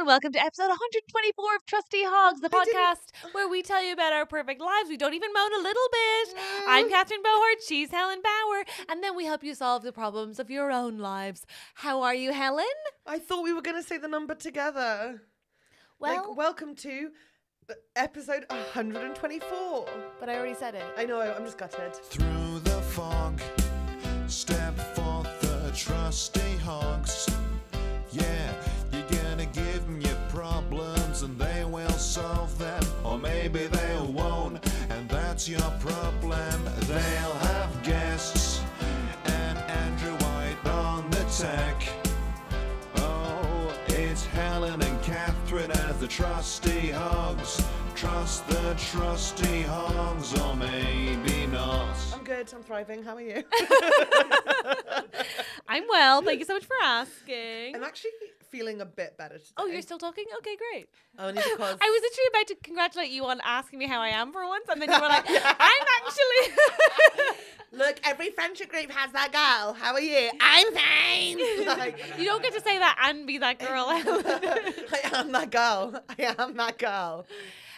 and welcome to episode 124 of Trusty Hogs, the I didn't- podcast where we tell you about our perfect lives. We don't even moan a little bit. I'm Catherine Bohart, she's Helen Bauer, and then we help you solve the problems of your own lives. How are you, Helen? I thought we were going to say the number together. Well, like, welcome to uh, episode 124. but I already said it. I know, I'm just gutted. Through the fog, step that's your problem. They'll have guests and Andrew White on the tech. Oh, it's Helen and Catherine as the trusty hogs. Trust the trusty hogs, or maybe not. I'm good, I'm thriving. How are you? I'm well. Thank you so much for asking. I'm actually feeling a bit better today. Oh, you're still talking? Okay, great. Only because. I was literally about to congratulate you on asking me how I am for once, and then you were like, I'm actually. Look, every friendship group has that girl. How are you? I'm fine. like, you don't get to say that and be that girl. I am that girl. I am that girl.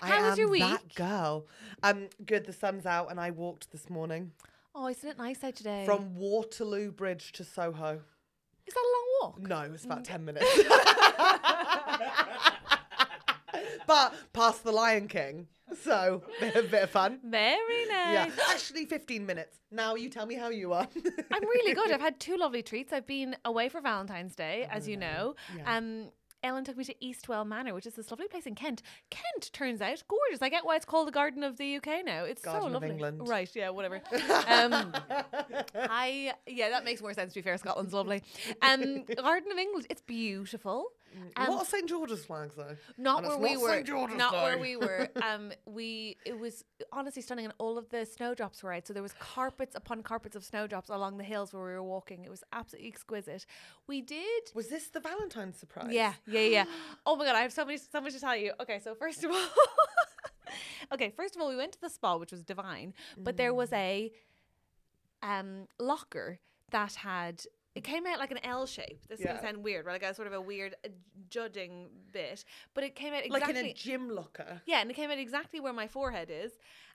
I How was am your That girl. Um, good. The sun's out, and I walked this morning oh, isn't it nice out today? from Waterloo Bridge to Soho. Is that a long walk? No, it's about ten minutes. but past the Lion King, so a bit of fun. Very Yeah, nice. actually, fifteen minutes. Now you tell me how you are. I'm really good. I've had two lovely treats. I've been away for Valentine's Day, as you know. Yeah. Um, Ellen took me to Eastwell Manor, which is this lovely place in Kent. Kent turns out gorgeous. I get why it's called the Garden of the UK now. It's Garden so of lovely. England. Right? Yeah. Whatever. Um, I yeah, that makes more sense. To be fair, Scotland's lovely. Um, Garden of England. It's beautiful. Um, what are St George's flags though? not where we were. St. George's Not where we were. Um, we it was honestly stunning, and all of the snowdrops were out. So there was carpets upon carpets of snowdrops along the hills where we were walking. It was absolutely exquisite. We did. Was this the Valentine's surprise? Yeah, yeah, yeah. Oh my god, I have so many, so much to tell you. Okay, so first of all, okay, first of all, we went to the spa, which was divine, but there was a um locker that had. It came out like an L shape. This is Yeah. gonna sound weird, right? Like a sort of a weird uh, judging bit, but it came out exactly like in a gym locker. Yeah, and it came out exactly where my forehead is,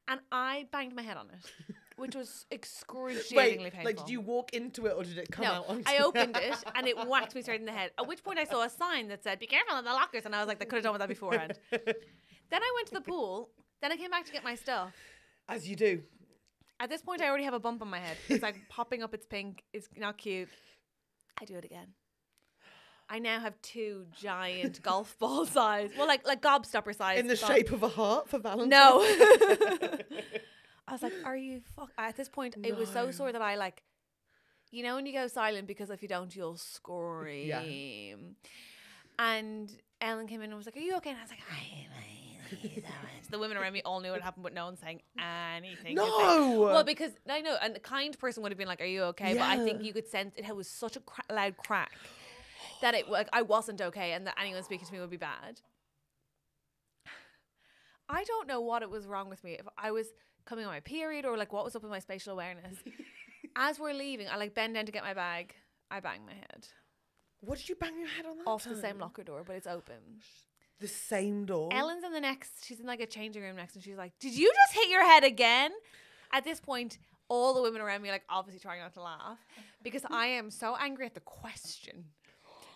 and I banged my head on it, which was excruciatingly Wait, painful. like did you walk into it or did it come No, out? I opened it and it whacked me straight in the head. At which point I saw a sign that said, "Be careful in the lockers," and I was like, "They could have done with that beforehand." then I went to the pool. Then I came back to get my stuff. As you do. At this point, I already have a bump on my head. It's like popping up. It's pink. It's not cute. I do it again. I now have two giant golf ball size. Well, like like gobstopper size. In the go- shape of a heart for Valentine's. No. I was like, "Are you fuck?" At this point, it was so sore that I like, you know, when you go silent because if you don't, you'll scream. Yeah. And Ellen came in and was like, "Are you okay?" And I was like, "I'm fine." The women around me all knew what happened, but no one saying anything. No. well, because I know, and a kind person would have been like, "Are you okay?" But I think you could sense it was such a cra- loud crack that it like I wasn't okay, and that anyone speaking to me would be bad. I don't know what it was wrong with me. If I was coming on my period or like what was up with my spatial awareness. As we're leaving, I like bend down to get my bag. I bang my head what did you bang your head on that off the same locker door, but it's open. The same door. Ellen's in the next. She's in like a changing room next, and she's like, "Did you just hit your head again?" At this point, all the women around me are like obviously trying not to laugh because I am so angry at the question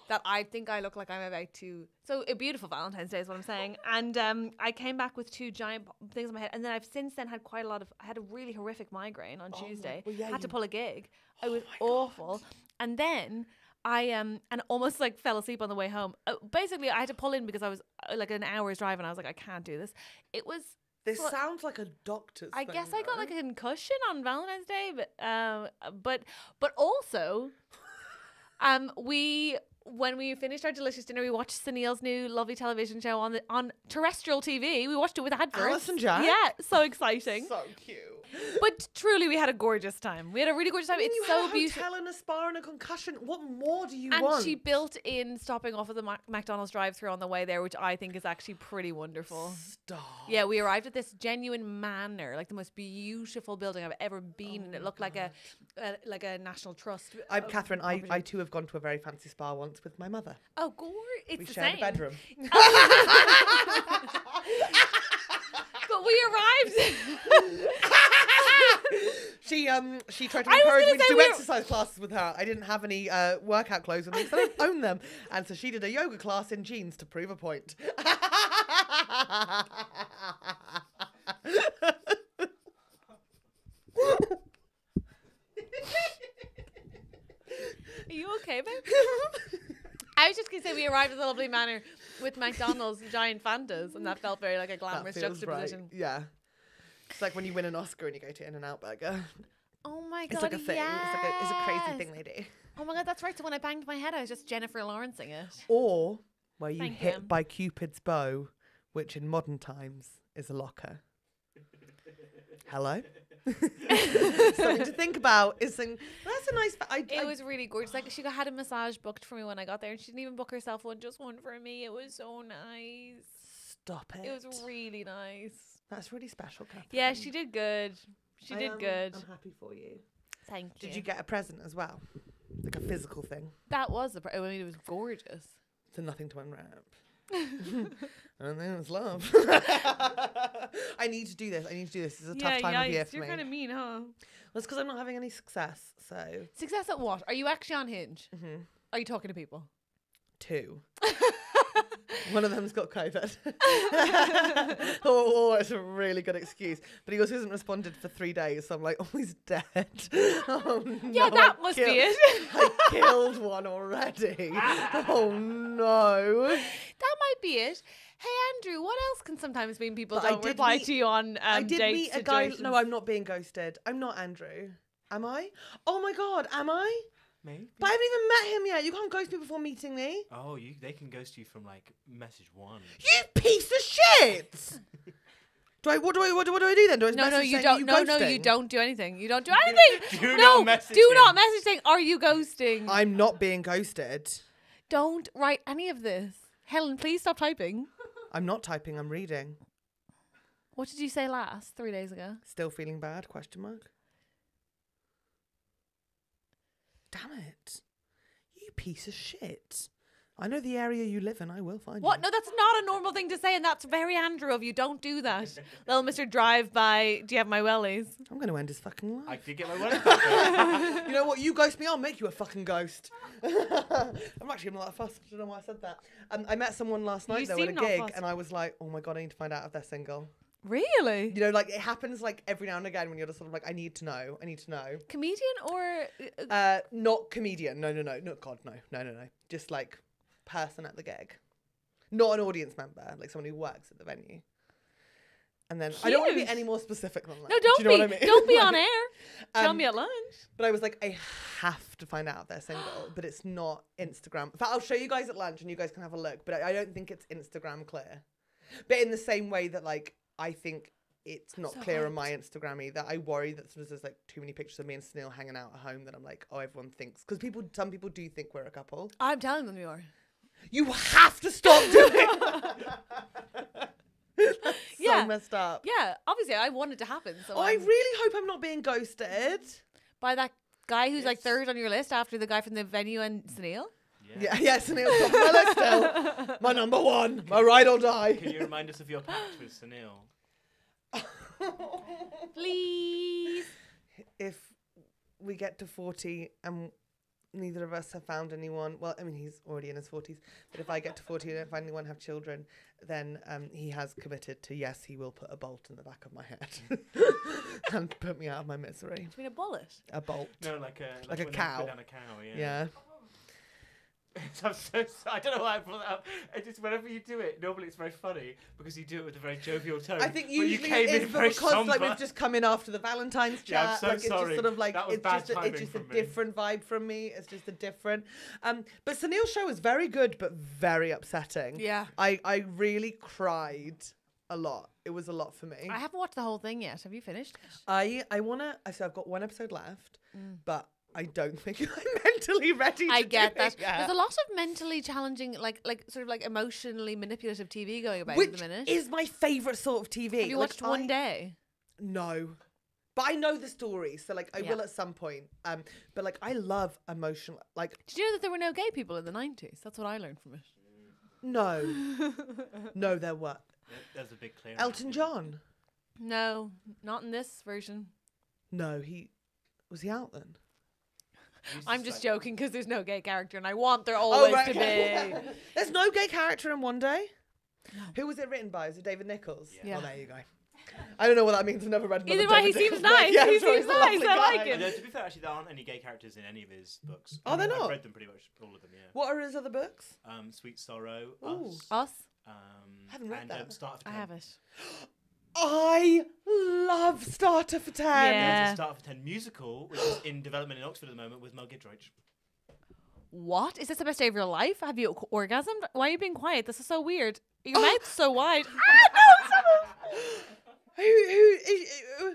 that I think I look like I'm about to. So a beautiful Valentine's Day is what I'm saying. And um, I came back with two giant things on my head, and then I've since then had quite a lot of. I had a really horrific migraine on Oh my- Tuesday. well, yeah, had to pull a gig. It was my God. awful. And then. I um and almost like fell asleep on the way home. Uh, basically, I had to pull in because I was uh, like an hour's drive, and I was like, I can't do this. It was this well, sounds like a doctor's. I thing, guess I got like a concussion on Valentine's Day, but um, but but also, um, we when we finished our delicious dinner, we watched Sunil's new lovely television show on the on terrestrial TV. We watched it with adverts. Alison Jack? Yeah, so exciting. so cute. But truly, we had a gorgeous time. We had a really gorgeous time. I mean, It's so beautiful. hotel and a spa and a concussion. What more do you And want? she built in stopping off at the Mac- McDonald's drive-through on the way there, which I think is actually pretty wonderful. Stop. Yeah, we arrived at this genuine manor, like the most beautiful building I've ever been in. It looked like a, a like a national trust. I'm uh, Catherine. I, I too have gone to a very fancy spa once with my mother. oh, gore! It's we the shared same. a bedroom. But we arrived. She um she tried to I encourage me to do we were- exercise classes with her. I didn't have any uh, workout clothes with me because I don't own them, and so she did a yoga class in jeans to prove a point. Are you okay, babe? I was just gonna say we arrived at the lovely manor with McDonald's giant Fantas, and that felt very like a that glamorous feels right. juxtaposition. Yeah, it's like when you win an Oscar and you go to In and Out Burger. Oh my god! It's like a thing. It's like a, it's a crazy yes. thing they do. Oh my god, that's right. So when I banged my head, I was just Jennifer Lawrencing it. Or where you Thank hit you. by Cupid's bow, which in modern times is a locker. Hello. Something to think about is saying that's a nice. I, It I- was really gorgeous. Like she got, had a massage booked for me when I got there, and she didn't even book herself one, just one for me. It was so nice. stop it. It was really nice. That's really special, Catherine. Yeah, she did good. She I did am- good. I'm happy for you. Thank you. Did you get a present as well, like a physical thing? That was the. Pr- I mean, it was gorgeous. So nothing to unwrap. and then it's love. I need to do this. I need to do this. It's a tough time of year for you're me. kind of mean, huh? Well, it's because I'm not having any success. So Success at what? Are you actually on Hinge? Mhm. Are you talking to people? two. One of them's got COVID. oh, oh, it's a really good excuse. But he also hasn't responded for three days, so I'm like, oh, he's dead. oh, Yeah, no, that I must killed- be it. I killed one already. oh no. That might be it. Hey Andrew, what else can sometimes mean people But don't did reply meet- to you on um, I did date meet a guy. No, I'm not being ghosted. I'm not Andrew. Am I? Oh my god, am I? Maybe. But I haven't even met him yet. You can't ghost me before meeting me. Oh, you they can ghost you from like message one. You piece of shit! do I? What do I? What do, what do I do then? Do I No, no, you don't. "You no, no, you don't do anything. You don't do anything. Do no, not message do not message saying, "Are you ghosting?" I'm not being ghosted. don't write any of this. Helen, please stop typing. I'm not typing. I'm reading. What did you say last? Three days ago. Still feeling bad? Question mark. Damn it! You piece of shit. I know the area you live in. I will find What? you. No, that's not a normal thing to say, and that's very Andrew of you. Don't do that. Little Mister Drive By. Do you have my wellies? I'm going to end his fucking life. I did get my wallet back. though. you know what? You ghost me, I'll make you a fucking ghost. I'm actually not that fussed. I don't know why I said that. Um, I met someone last night You though at a gig, fussed. and I was like, oh my god, I need to find out if they're single. Really? You know, like it happens like every now and again when you're just sort of like, I need to know, I need to know. Comedian or uh, Uh, not comedian. No, no, no, no. God, no, no, no, no. Just like person at the gig, not an audience member, like someone who works at the venue. And then I don't want to be any more specific than that. no? Do Don't you know be. I mean? Don't be on Like, air. Tell um, me at lunch. But I was like, I have to find out if they're single, but it's not Instagram. In fact, I'll show you guys at lunch and you guys can have a look, but I, I don't think it's Instagram clear. But in the same way that, like, I think it's not So clear on my Instagram either. I worry that there's like too many pictures of me and Snail hanging out at home that I'm like, oh, everyone thinks. Because people, some people do think we're a couple. I'm telling them you are. You have to stop doing that. That's Yeah. so messed up. Yeah, obviously I want it to happen. So Oh, I I'm- really hope I'm not being ghosted. by that guy who's like third on your list after the guy from the venue and Snail. Yeah, yes, Snail's top of my list still. My number one. My ride or die. Can you remind us of your pact with Sunil? Please. if we get to 40 and neither of us have found anyone, well, I mean, he's already in his 40s, but if I get to 40 and don't find anyone have children, then um, he has committed to, yes, he will put a bolt in the back of my head and put me out of my misery. Do you mean a bullet? A bolt. No, like a Like a cow. Down a cow. Yeah. Yeah. I'm so, so I don't know why I brought that up. It just whenever you do it, normally it's very funny because you do it with a very jovial tone. I think but you usually came it in is but very because like we've just come in after the Valentine's Yeah, I'm chat. so like it's just sorry. sort of like That was it's bad just a, it's just a me. different vibe from me. It's just a different. Um, but Sunil's show was very good, but very upsetting. Yeah. I I really cried a lot. It was a lot for me. I haven't watched the whole thing yet. Have you finished? I I wanna. I so I've got one episode left, but I don't think I'm mentally ready. To. I get do that. it yet. There's a lot of mentally challenging, like like sort of like emotionally manipulative TV going about which at the minute. is my favorite sort of TV. Have you Like, watched one I- day? No. But I know the story, so like I Yeah. will at some point. Um, but like I love emotional. Like Did you know that there were no gay people in the 90s? That's what I learned from it. no, no, there were There's a big clear. Elton John. No, not in this version. No, he was he out then? I'm just joking because there's no gay character, and I want there Oh, always right, to okay. be. There's no gay character in One Day. Who was it written by? Is it David Nicholls? Yeah. Oh, there you go. I don't know what that means. I've never read. another Either way, he David seems Nicholls book. nice. Yeah, He sure seems he's a lovely nice. I like guy. him. No, to be fair, actually, there aren't any gay characters in any of his books. Are there I've not? read them pretty much all of them. Yeah. What are his other books? Um, Sweet Sorrow, Ooh. Us. Us? Um, Haven't read and, that. Um, Start of I have it. I love Starter for Ten. Yeah. There's a Starter for 10 musical, which is in development in Oxford at the moment with Mel Giedroyc. What? Is this the best day of your life? Have you orgasmed? Why are you being quiet? This is so weird. Your oh. mouth's so wide. Who who is, who,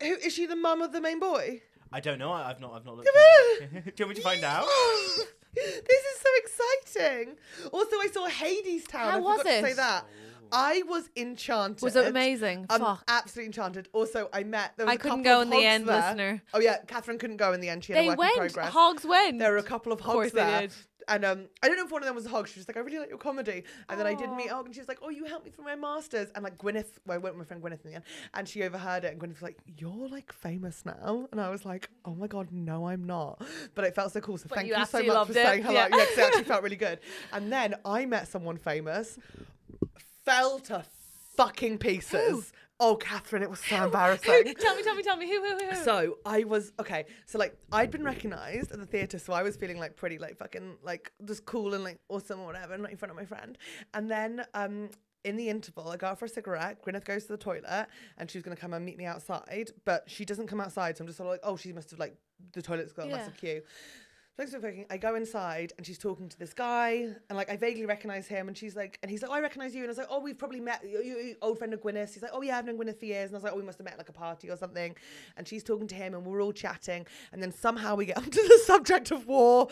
who is she? The mum of the main boy? I don't know. I, I've not. I've not looked. Come into. Do you want me to find out? this is so exciting. Also, I saw Hadestown. How I was forgot to say that. I was enchanted. Was it amazing? I'm Fuck. absolutely enchanted. Also, I met. There was I a couldn't couple go of in the end, there. listener. Oh yeah, Catherine couldn't go in the end. She had They a work went. in progress. Hogs went. There were a couple of hogs they there. And um, I don't know if one of them was a hog. She was like, I really like your comedy. And then I did meet hog, and she was like, Oh, you helped me for my masters. And like Gwyneth, well, I went with my friend Gwyneth in the end, and she overheard it. And Gwyneth was like, You're like famous now. And I was like, Oh my god, no, I'm not. But it felt so cool. So But thank you you, so much for it. saying hello. Yeah. Yeah, it actually felt really good. And then I met someone famous, fell to fucking pieces. Oh, Catherine, it was so embarrassing. tell me, tell me, tell me. Who, who, who? who? So I was okay. So like I'd been recognized at the theater, so I was feeling like pretty like fucking like just cool and like awesome or whatever, like in front of my friend. And then um in the interval, I go out for a cigarette. Gwyneth goes to the toilet, and she's gonna come and meet me outside, but she doesn't come outside. So I'm just sort of like, oh, she must have like the toilet's got a Yeah. massive queue. Thanks for fucking. I go inside and she's talking to this guy, and like I vaguely recognize him, and she's like, and he's like, oh, I recognize you, and I was like, oh, we've probably met, you, you, you old friend of Gwyneth. He's like, oh yeah, I've known Gwyneth for years, and I was like, oh, we must have met at, like a party or something, and she's talking to him, and we're all chatting, and then somehow we get onto the subject of war,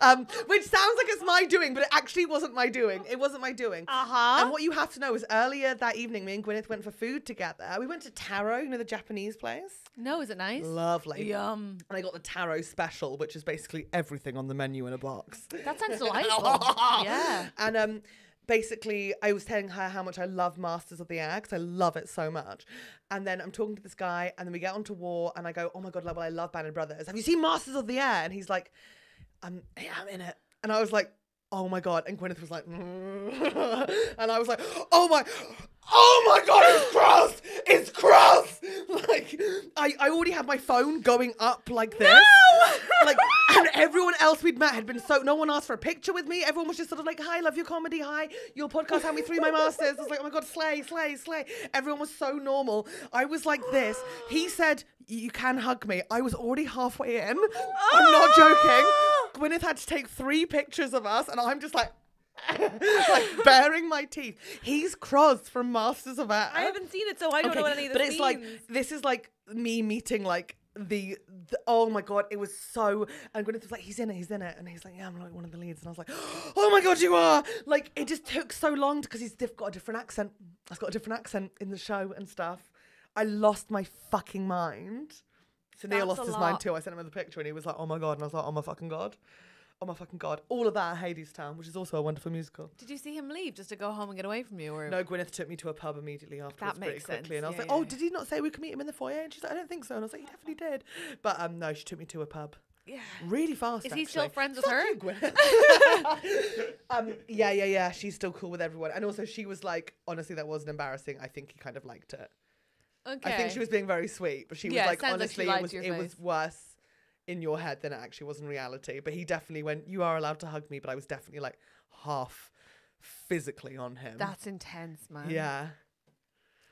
um, which sounds like it's my doing, but it actually wasn't my doing. It wasn't my doing. Uh-huh. And what you have to know is earlier that evening, me and Gwyneth went for food together. We went to Taro, you know, the Japanese place. No, is it nice? Lovely. Yum. And I got the taro special, which is basically everything on the menu in a box. That sounds delightful. yeah. And um, basically, I was telling her how much I love Masters of the Air because I love it so much. And then I'm talking to this guy, and then we get onto war, and I go, "Oh my god, well, I love Band of Brothers. Have you seen Masters of the Air?" And he's like, "I'm, yeah, I'm in it." And I was like, "Oh my god!" And Gwyneth was like, and I was like, "Oh my." Oh my god, it's cross! It's cross! Like, I, I already had my phone going up like this. No! Like, and everyone else we'd met had been so. No one asked for a picture with me. Everyone was just sort of like, "Hi, love your comedy. Hi, your podcast helped me through my masters." I was like, "Oh my god, slay, slay, slay!" Everyone was so normal. I was like this. He said, "You can hug me." I was already halfway in. I'm not joking. Ah! Gwyneth had to take three pictures of us, and I'm just like. like baring my teeth. He's Cross from Masters of Air. I haven't seen it, so I don't know what any of this but it's like this is like me meeting like the, the oh my god, it was so and Gwyneth was like, he's in it, he's in it, and he's like, yeah, I'm like one of the leads, and I was like, oh my god, you are like it just took so long because he's diff- got a different accent. I've got a different accent in the show and stuff. I lost my fucking mind. So Neil That's lost his mind too. I sent him the picture and he was like, oh my god, and I was like, oh my fucking god. Oh my fucking god. All of that at Hadestown, which is also a wonderful musical. Did you see him leave just to go home and get away from you? Or No, Gwyneth took me to a pub immediately afterwards that makes quickly. sense. And I was Yeah, like, oh, yeah. did he not say we could meet him in the foyer? And she's like, I don't think so. And I was like, he definitely did. But um, no, she took me to a pub. Yeah. Really fast. Is he still actually. friends with Fuck her? you, Gwyneth. um, yeah, yeah, yeah. She's still cool with everyone. And also, she was like, honestly, that wasn't embarrassing. I think he kind of liked it. Okay. I think she was being very sweet, but she Yeah, was like, sounds like honestly, it was it was worse in your head than it actually was in reality. But he definitely went, you are allowed to hug me, but I was definitely like half physically on him. That's intense, man. yeah.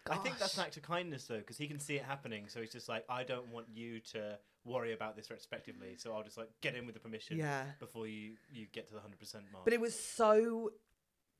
I think that's an act of kindness though, because he can see it happening. So he's just like, I don't want you to worry about this respectively. So I'll just like get in with the permission Yeah. before you you get to the hundred percent mark. But it was so.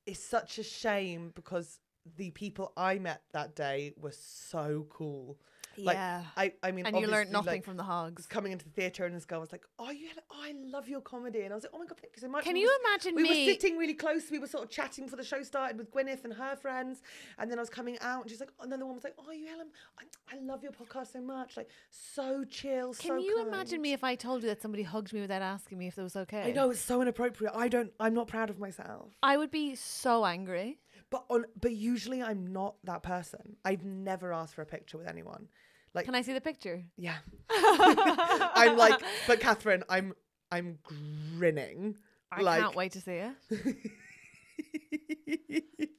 It's such a shame because the people I met that day were so cool. Like, yeah. I, I mean, and you learned nothing like, from the hogs. coming into the theatre and this girl was like, "Oh, you had, oh, I love your comedy," and I was like, "Oh my god, thank you so much." Can We you was- imagine we me? were sitting really close. We were sort of chatting before the show started with Gwyneth and her friends, and then I was coming out, and she's like, and then the one was like, "Oh, you Helen, I, I love your podcast so much, like so chill." Can so you imagine me if I told you that somebody hugged me without asking me if it was okay? I know it's so inappropriate. I don't. I'm not proud of myself. I would be so angry. But on, but usually I'm not that person. I've never asked for a picture with anyone. Like, Can I see the picture? yeah, I'm like, but Catherine, I'm, I'm grinning. I like, can't wait to see it.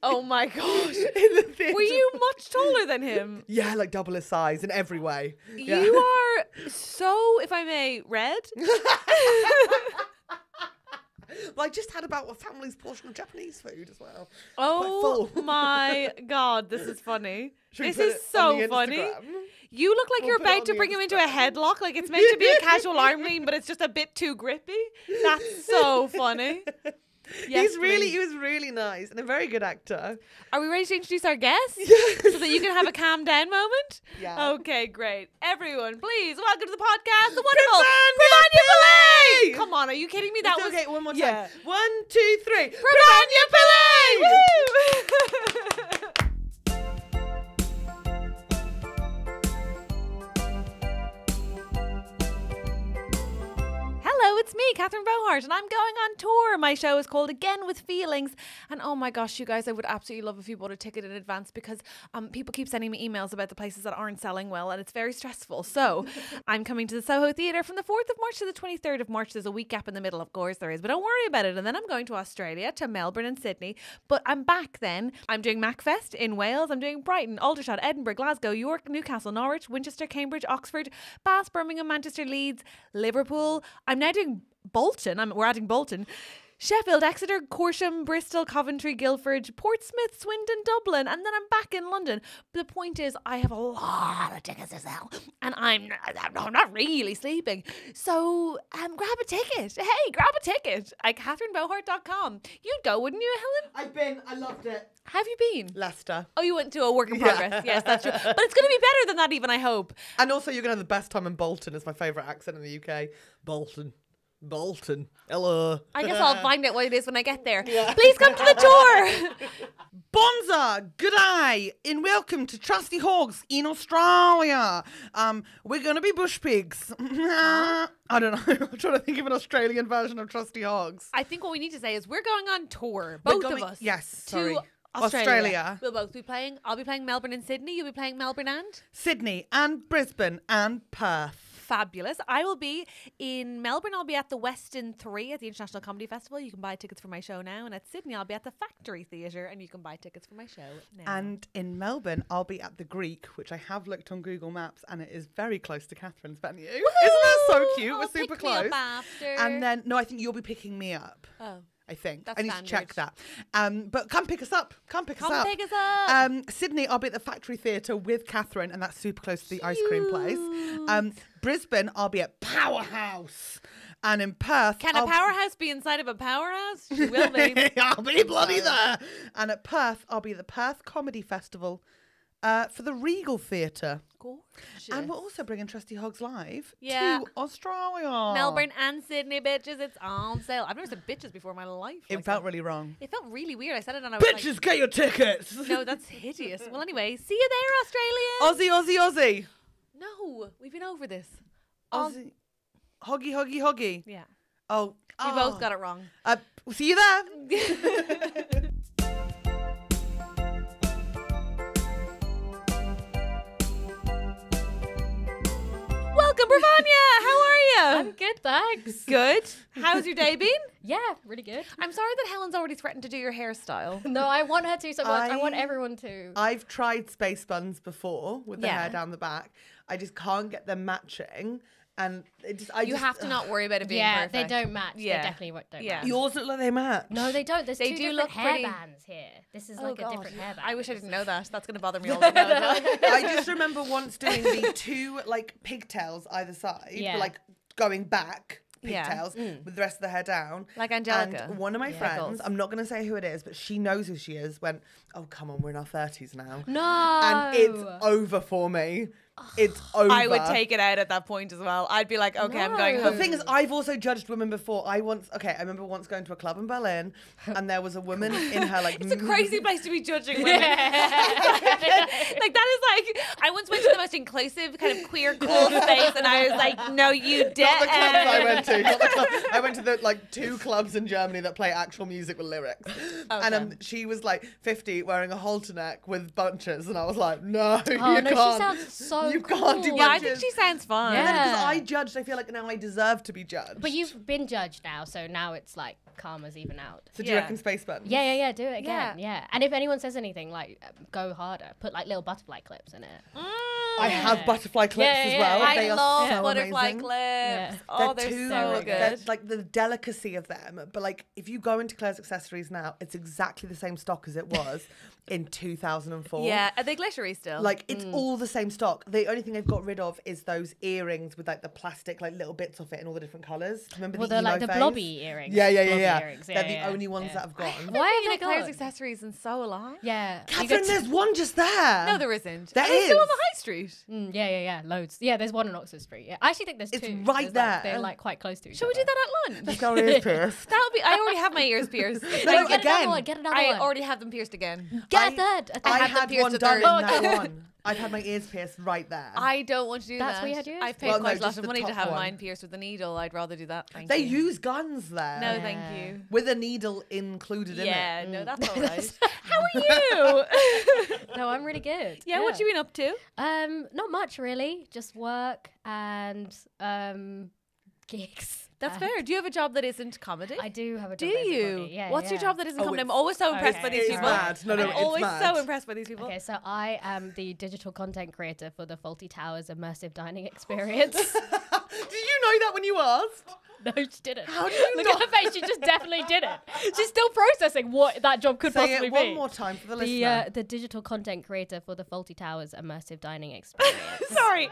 Oh my gosh. in the. Were you much taller than him? Yeah, like double his size in every way. Yeah. You are so, if I may, red. Well, I just had about a family's portion of Japanese food as well. Oh my god, this is funny. Should This is so funny. Instagram? You look like We'll you're about to bring him into a headlock. Like it's meant to be a casual arm lean, but it's just a bit too grippy. That's so funny. Yes, He's really, please. he was really nice and a very good actor. Are we ready to introduce our guest? So that you can have a calm down moment? Yeah. Okay, great. Everyone, please welcome to the podcast, the wonderful Pravanya! Pillay! Come on, are you kidding me? That It's was okay. One more time. yeah. One, two, three. Pravanya show is called Again with Feelings. And oh my gosh, you guys, I would absolutely love if you bought a ticket in advance because um, people keep sending me emails about the places that aren't selling well, and it's very stressful. So I'm coming to the Soho Theatre from the 4th of March to the 23rd of March. There's a week gap in the middle, of course, there is, but don't worry about it. And then I'm going to Australia, to Melbourne and Sydney. But I'm back then. I'm doing MachFest in Wales. I'm doing Brighton, Aldershot, Edinburgh, Glasgow, York, Newcastle, Norwich, Winchester, Cambridge, Oxford, Bath, Birmingham, Manchester, Leeds, Liverpool. I'm now doing Bolton. I'm, we're adding Bolton. Sheffield, Exeter, Corsham, Bristol, Coventry, Guildford, Portsmouth, Swindon, Dublin, and then I'm back in London. The point is, I have a lot of tickets to sell, and I'm not, I'm not really sleeping. So um, grab a ticket. Hey, grab a ticket at catherinebohart.com. You'd go, wouldn't you, Helen? I've been. I loved it. Have you been? Leicester. Oh, you went to a work in Yeah. progress. Yes, that's true. But it's going to be better than that, even, I hope. And also, you're gonna have the best time in Bolton. It's my favourite accent in the UK. Bolton. Bolton. Hello. I guess I'll find out what it is when I get there. Please come to the tour. Bonza, good eye, and welcome to Trusty Hogs in Australia. Um, we're gonna be bush pigs. I don't know. I'm trying to think of an Australian version of Trusty Hogs. I think what we need to say is we're going on tour, We're both going- of us. yes, to sorry. Australia. Australia. We'll both be playing. I'll be playing Melbourne and Sydney. You'll be playing Melbourne and Sydney and Brisbane and Perth. Fabulous. I will be in Melbourne. I'll be at the Weston Three at the International Comedy Festival. You can buy tickets for my show now. And at Sydney, I'll be at the Factory Theatre, and you can buy tickets for my show now. And in Melbourne, I'll be at the Greek, which I have looked on Google Maps, and it is very close to Catherine's venue. Isn't that so cute? We're super pick me up close. And then, no, I think you'll be picking me up. oh, I think. That's I need to check that. Um, but come pick us up. Come pick come us up. Come pick us up. Um, Sydney, I'll be at the Factory Theatre with Catherine, and that's super close to the ice cream place. Um, Brisbane, I'll be at Powerhouse. And in Perth, Can a I'll- a powerhouse be inside of a powerhouse? She will be. I'll be bloody there. And at Perth, I'll be at the Perth Comedy Festival uh, for the Regal Theatre. Gorgeous. And we're also bringing Trusty Hogs live Yeah. to Australia. Melbourne and Sydney, bitches. It's on sale. I've never said bitches before in my life. It like felt that. really wrong. It felt really weird. I said it and I was Bitches, like, get your tickets. no, that's hideous. Well, anyway, see you there, Australia. Aussie, Aussie, Aussie. no, we've been over this. Oz- Aussie. Hoggy, hoggy, hoggy. yeah, Oh, we both got it wrong. Uh, see you there. Pravanya. How are you? I'm good, thanks. good. How's your day been? Yeah, really good. I'm sorry that Helen's already threatened to do your hairstyle. No, I want her to so much. I, want everyone to. I've tried space buns before with the Yeah. hair down the back. I just can't get them matching, and it just I You just, have to not worry about it being yeah, perfect. they don't match. Yeah. They definitely won't- don't Yeah. match. Yours look like they match. No, they don't. There's They two do different look hair pretty- bands here. This is Oh, like God. a different hair band. I wish I didn't know that. That's going to bother me all the time. I just remember once doing the two like pigtails either side, Yeah. but, like going back. Yeah. pigtails Mm. with the rest of the hair down. Like Angelica. And one of my Yeah. friends, I'm not going to say who it is, but she knows who she is, went, Oh, come on, we're in our 30s now. No. And it's over for me. It's over. I would take it out at that point as well. I'd be like, okay, I'm going No. The thing is, I've also judged women before. I once, okay, I remember once going to a club in Berlin, and there was a woman in her like. It's a crazy place to be judging women. like that is like I once went to the most inclusive kind of queer cool space, and I was like, no, you Not didn't. the clubs I went to. Not the club. I went to the like two clubs in Germany that play actual music with lyrics, okay. and um, she was like fifty, wearing a halter neck with bunches, and I was like, no, Oh you no, can't. she sounds so you can't do cool. Yeah, I think she sounds fun. And then because I judged, I feel like now I deserve to be judged. But you've been judged now, so now it's like karma's even out. so do you reckon space buttons? Yeah, yeah, yeah. Do it again. Yeah. And if anyone says anything, like um, go harder. Put like little butterfly clips in it. I have butterfly clips Yeah, as yeah, well. yeah. I They are love so butterfly amazing. clips. Yeah. Oh, they're, too, so good. they're- like the delicacy of them. But like, if you go into Claire's accessories now, it's exactly the same stock as it was in 2004. Yeah, are they glittery still? Like it's all the same stock. The only thing they've got rid of is those earrings with like the plastic, like little bits of it in all the different colours. Remember Well, the they're like the phase? blobby earrings. Yeah, yeah, yeah, Blobby yeah. earrings. They're Yeah, the yeah, only ones yeah. that have gone. Why Been have at they Claire's accessories in so long. Yeah. you Catherine, get to- there's one just there. No, there isn't. There Are they still on is. the high street? Mm, yeah, yeah, yeah. Loads. Yeah, there's one on Oxford Street. Yeah. I actually think there's It's two. right There's, like- there. they're like quite close to each Shall we do that at lunch? Let's go ears pierced. That'll be. I already have my ears pierced. No, Get no, another again. one. Get another I one. already have them pierced again. Get I- a third. A third. I had them pierced one a done in third. that one. I've had my ears pierced right there. I don't want to do That's that. where you had yours? I've paid Well, no, quite a lot just of the money to top have one. mine pierced with a needle. I'd rather do that. Thank they you. use guns there. No, Yeah. thank you. With a needle included in it. Yeah, no, that's all right. How are you? no, I'm really good. yeah, what have you been up to? Um, not much really. Just work and um, gigs. That's Uh, fair. Do you have a job that isn't comedy? I do have a job. that isn't you? comedy. Yeah. What's your job that isn't Oh, comedy? I'm always so impressed okay. by these It's people. mad. No, no, I'm it's always mad. so impressed by these people. Okay, so I am the digital content creator for the Faulty Towers immersive dining experience. Did you know that when you asked? no, she didn't. How do you Look not? at her face. She just definitely didn't. She's still processing what that job could Say possibly it one be. more time for the, the listener. uh, the digital content creator for the Faulty Towers immersive dining experience. Sorry.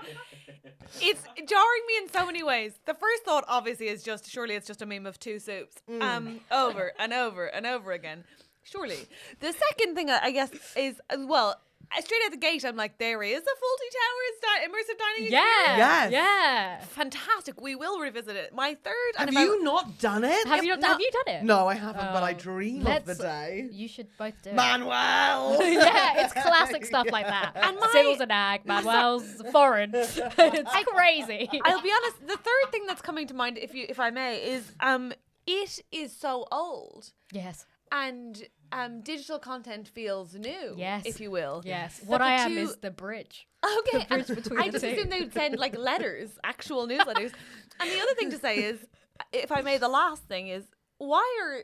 It's jarring me in so many ways. The first thought obviously is just surely it's just a meme of two soups. Um over and over and over again. Surely. The second thing I guess is uh, well, straight out the gate I'm like there is a Faulty Towers di- immersive dining yeah. experience. Yes. Yeah. Fantastic. We will revisit it. My third have and if I- you not done it? Have you no- have you done it? No, I haven't, but I Oh, dream let's- of the day. You should both do it. Manuel! yeah, it's classic stuff like that. And my- Sybil's an ag, Manuel's foreign. it's crazy. I'll be honest, the third thing that's coming to mind if you if I may is um it is so old. yes. and um, digital content feels new, Yes. if you will. Yes. What I am is the bridge. Okay, The bridge between I just two. assumed they would send like letters, actual newsletters. And the other thing to say is, if I may, the last thing is, why are,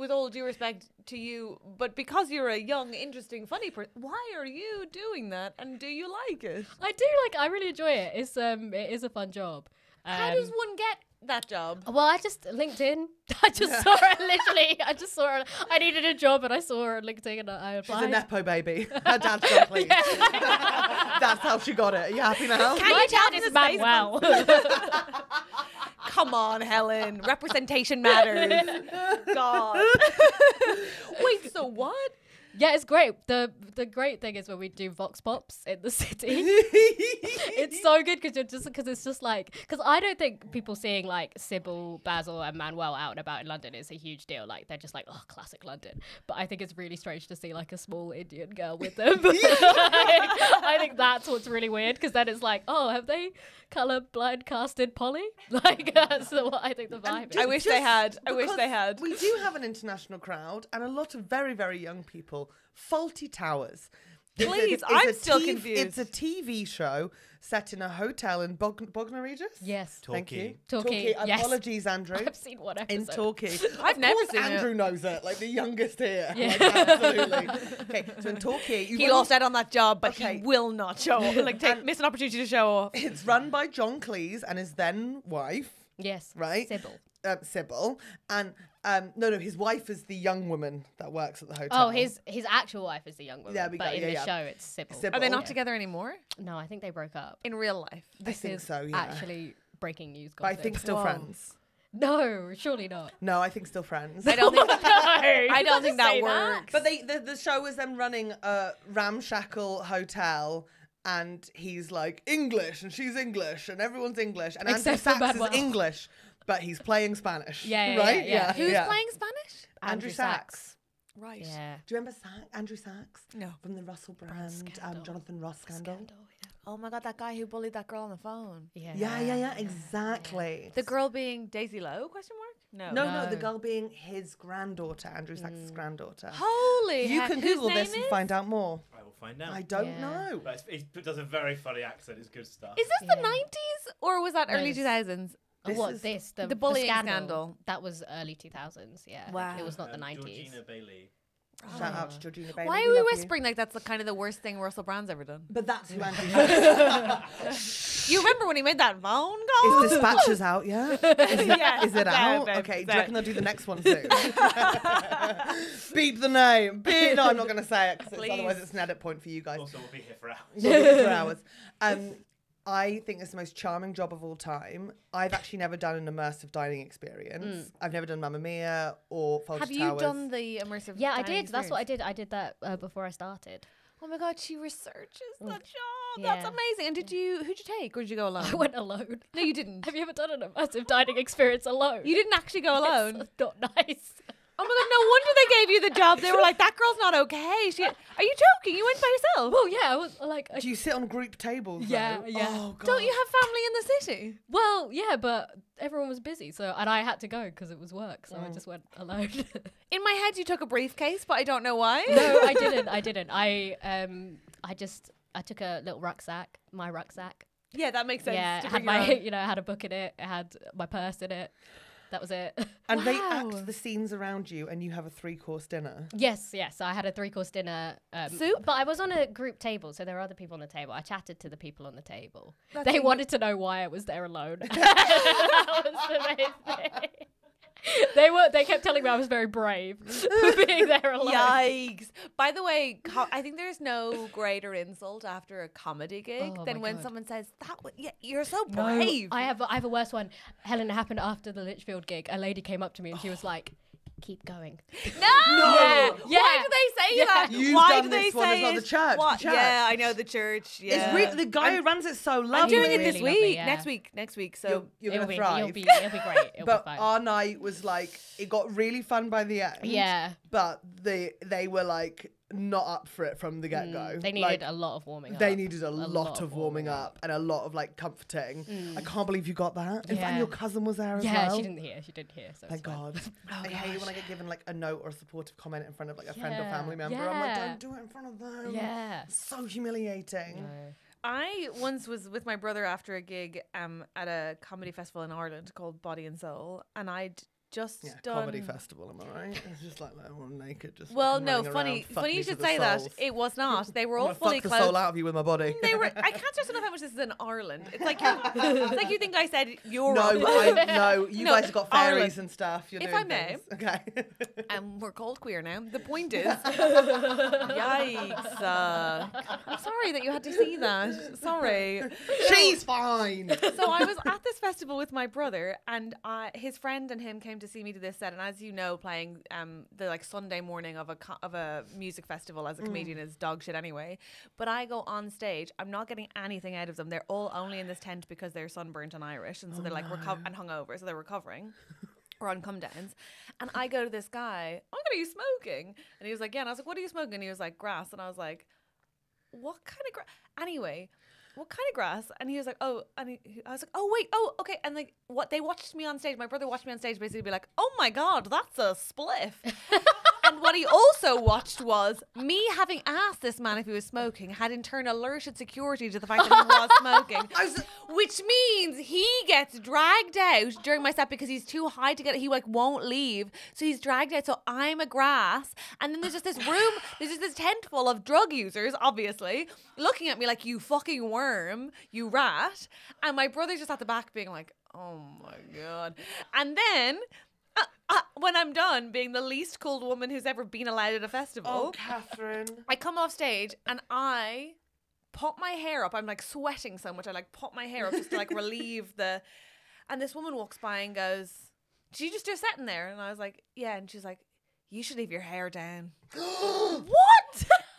with all due respect to you, but because you're a young, interesting, funny person, why are you doing that? And do you like it? I do like. I really enjoy it. It's um. It is a fun job. How Um, does one get that job? Well, I just LinkedIn. I just saw her literally. I just saw her. I needed a job, and I saw her on LinkedIn, and I applied. She's a nepo baby. Her dad's job, please. That's how she got it. Are you happy now? Can My you tell dad is this Manuel. Come on, Helen. Representation matters. God. Wait, so what? Yeah, it's great. the The great thing is when we do vox pops in the city. it's so good because you're just because it's just like because I don't think people seeing like Sybil, Basil, and Manuel out and about in London is a huge deal. Like they're just like oh classic London. But I think it's really strange to see like a small Indian girl with them. I think that's what's really weird because then it's like oh have they color blind casted Polly? Like that's what I think the vibe I is. wish they had. I wish they had. We do have an international crowd and a lot of very, very young people. Faulty Towers. It's a- Please, it's I'm a still TV confused. It's a TV show set in a hotel in Bog- Bognor Regis. Yes, Thank you. Torquay, yes. Apologies, Andrew. I've seen one in episode. Torquay. I've Of never course seen it. Andrew knows it, like the youngest here. Yeah. Like, absolutely. okay, so in Torquay, you He run- lost out on that job, but Okay. he will not show off. Like, take, miss an opportunity to show off. It's run by John Cleese and his then wife, Yes, Right? Sybil. uh, Sybil, and um, no, no, his wife is the young woman that works at the hotel. Oh, his his actual wife is the young woman. Yeah, we but got- in yeah, the yeah. show it's Sybil. Sybil. Are they not Yeah. together anymore No, I think they broke up. in real life? This think is so, yeah. actually breaking news. But I think still Whoa. friends. No, surely not. No, I think still friends. I don't think. I I don't think that works. But they the, the show is them running a ramshackle hotel and he's like English and she's English and everyone's English and Andrew Except for Sachs is English, but he's playing Spanish. Yeah, yeah, right? yeah, yeah. Who's yeah. playing Spanish? Andrew Sachs. Right. Yeah. Do you remember Sa- Andrew Sachs? No. From the Russell Brand, um. Jonathan Ross scandal. Oh my god, that guy who bullied that girl on the phone. Yeah. Yeah, yeah, yeah, exactly. The girl being Daisy Lowe? Question mark. No. No, no, the girl being his granddaughter, Andrew Sachs's granddaughter. Holy. You heck, can Google name this and is? find out more. I will find out. I don't Yeah. know. But it's, he does a very funny accent. It's good stuff. Is this Yeah. the nineties or was that early it's- two thousands? Oh, This what is- this the, the bullying scandal. scandal. That was early 2000s. Yeah. Wow. It was not the 90s. Georgina Bailey, shout out to Georgina Bailey. Why are we love you. whispering like that's the kind of the worst thing Russell Brand's ever done? But that's who Andrew You remember when he made that phone call? is. Dispatches out, yeah? Is it, Yeah, is it it's out, out? babe, okay, it's do you reckon they'll do the next one soon? Beep the name. Beep. No, I'm not going to say it because otherwise it's an edit point for you guys. Also, we'll be here for hours. We'll do it for hours. Um, I think it's the most charming job of all time. I've actually never done an immersive dining experience. I've never done Mamma Mia or Fawlty Have you Towers. done the immersive? Yeah, I dining did. That's what I did. I did that uh, before I started. Oh my god, she researches the job. That's amazing. And did you? Who'd you take, or did you go alone? I went alone. no, you didn't. Have you ever done an immersive dining experience alone? You didn't actually go alone. It's not nice. Oh my god, no wonder they gave you the job. They were like, that girl's not okay. She, are you joking? You went by yourself? Well, yeah, I was like, I, Do you sit on group tables? Yeah, though? yeah. Oh, God. Don't you have family in the city? well, yeah, but everyone was busy, so and I had to go because it was work, so I just went alone. In my head, you took a briefcase, but I don't know why. no, I didn't. I didn't. I um, I just I took a little rucksack, my rucksack. yeah, that makes sense. yeah, to had my, own. you know, I had a book in it. It had my purse in it. That was it. And they act the scenes around you, and you have a three-course dinner. yes, yes. I had a three course dinner. Um, Soup? But I was on a group table, so there were other people on the table. I chatted to the people on the table. That's they wanted to know why I was there alone. that was the main thing. They were. They kept telling me I was very brave for being there alone. Yikes! By the way, I think there's no greater insult after a comedy gig Oh than when God. someone says that. Yeah, you're so No, brave. I have. I have a worse one. Helen, it happened after the Lichfield gig. A lady came up to me and she was like, "Keep going." no. Yeah, Why do they say yeah. that? You've Why done do they this one as say well, the it? church, the church. Yeah, I know the church. Yeah. It's re- the guy who runs it so lovely. I'm doing it really this lovely, week. yeah. Next week. Next week. So You're, you're it'll gonna be, thrive. It'll be. It'll be great. It'll but be our night was like it got really fun by the end. yeah. But they they were like not up for it from the get go. Mm, They needed a lot of warming up. They needed a, lot, of warming up and a lot of like comforting. I can't believe you got that. In fact, Mm. Your cousin was there as Yeah, well. she didn't hear. She didn't hear. So Thank it's fine. God. I hate it when I get given like a note or a supportive comment in front of like a friend or family member. I'm like, don't do it in front of them. Yeah. It's so humiliating. No. I once was with my brother after a gig um at a comedy festival in Ireland called Body and Soul, and I'd just Yeah, done. comedy festival, am I right? It's just like everyone naked, just Well, no, funny, funny you should say that. It was not. They were all fully clothed. soul out of you with my body. They were. I can't stress enough how much this is in Ireland. It's like you. it's like you think I said Europe. No, I, no, you No, guys have got fairies Ireland. and stuff. You're If I may. Okay. and we're called queer now. The point is, yikes! Uh, I'm sorry that you had to see that. Sorry. She's fine. so I was at this festival with my brother, and uh, his friend and him came to see me do this set. And as you know, playing um, the like Sunday morning of a co- of a music festival as a comedian is dog shit anyway. But I go on stage. I'm not getting anything out of them. They're all only in this tent because they're sunburnt and Irish, and so they're like reco- and hungover, so they're recovering. Or on come downs, and I go to this guy. I'm gonna you smoking, and he was like, "Yeah." And I was like, "What are you smoking?" And he was like, "Grass." And I was like, "What kind of grass?" Anyway, what kind of grass? And he was like, oh, and he, I was like, oh wait, oh okay. And like, what they watched me on stage. My brother watched me on stage, basically be like, oh my god, that's a spliff. and what he also watched was me having asked this man if he was smoking, had in turn alerted security to the fact that he was smoking, which means he gets dragged out during my set because he's too high to get. He like won't leave, so he's dragged out. So I'm a grass, and then there's just this room. There's just this tent full of drug users, obviously, looking at me like you fucking worm, you rat. And my brother's just at the back being like, oh my god. And then. Uh, uh, when I'm done being the least cool woman who's ever been allowed at a festival, Oh, Catherine. I come off stage and I pop my hair up. I'm like sweating so much. I like pop my hair up just to like relieve the. And this woman walks by and goes, She's just just in there, and I was like, "Yeah," and she's like, "You should leave your hair down." what?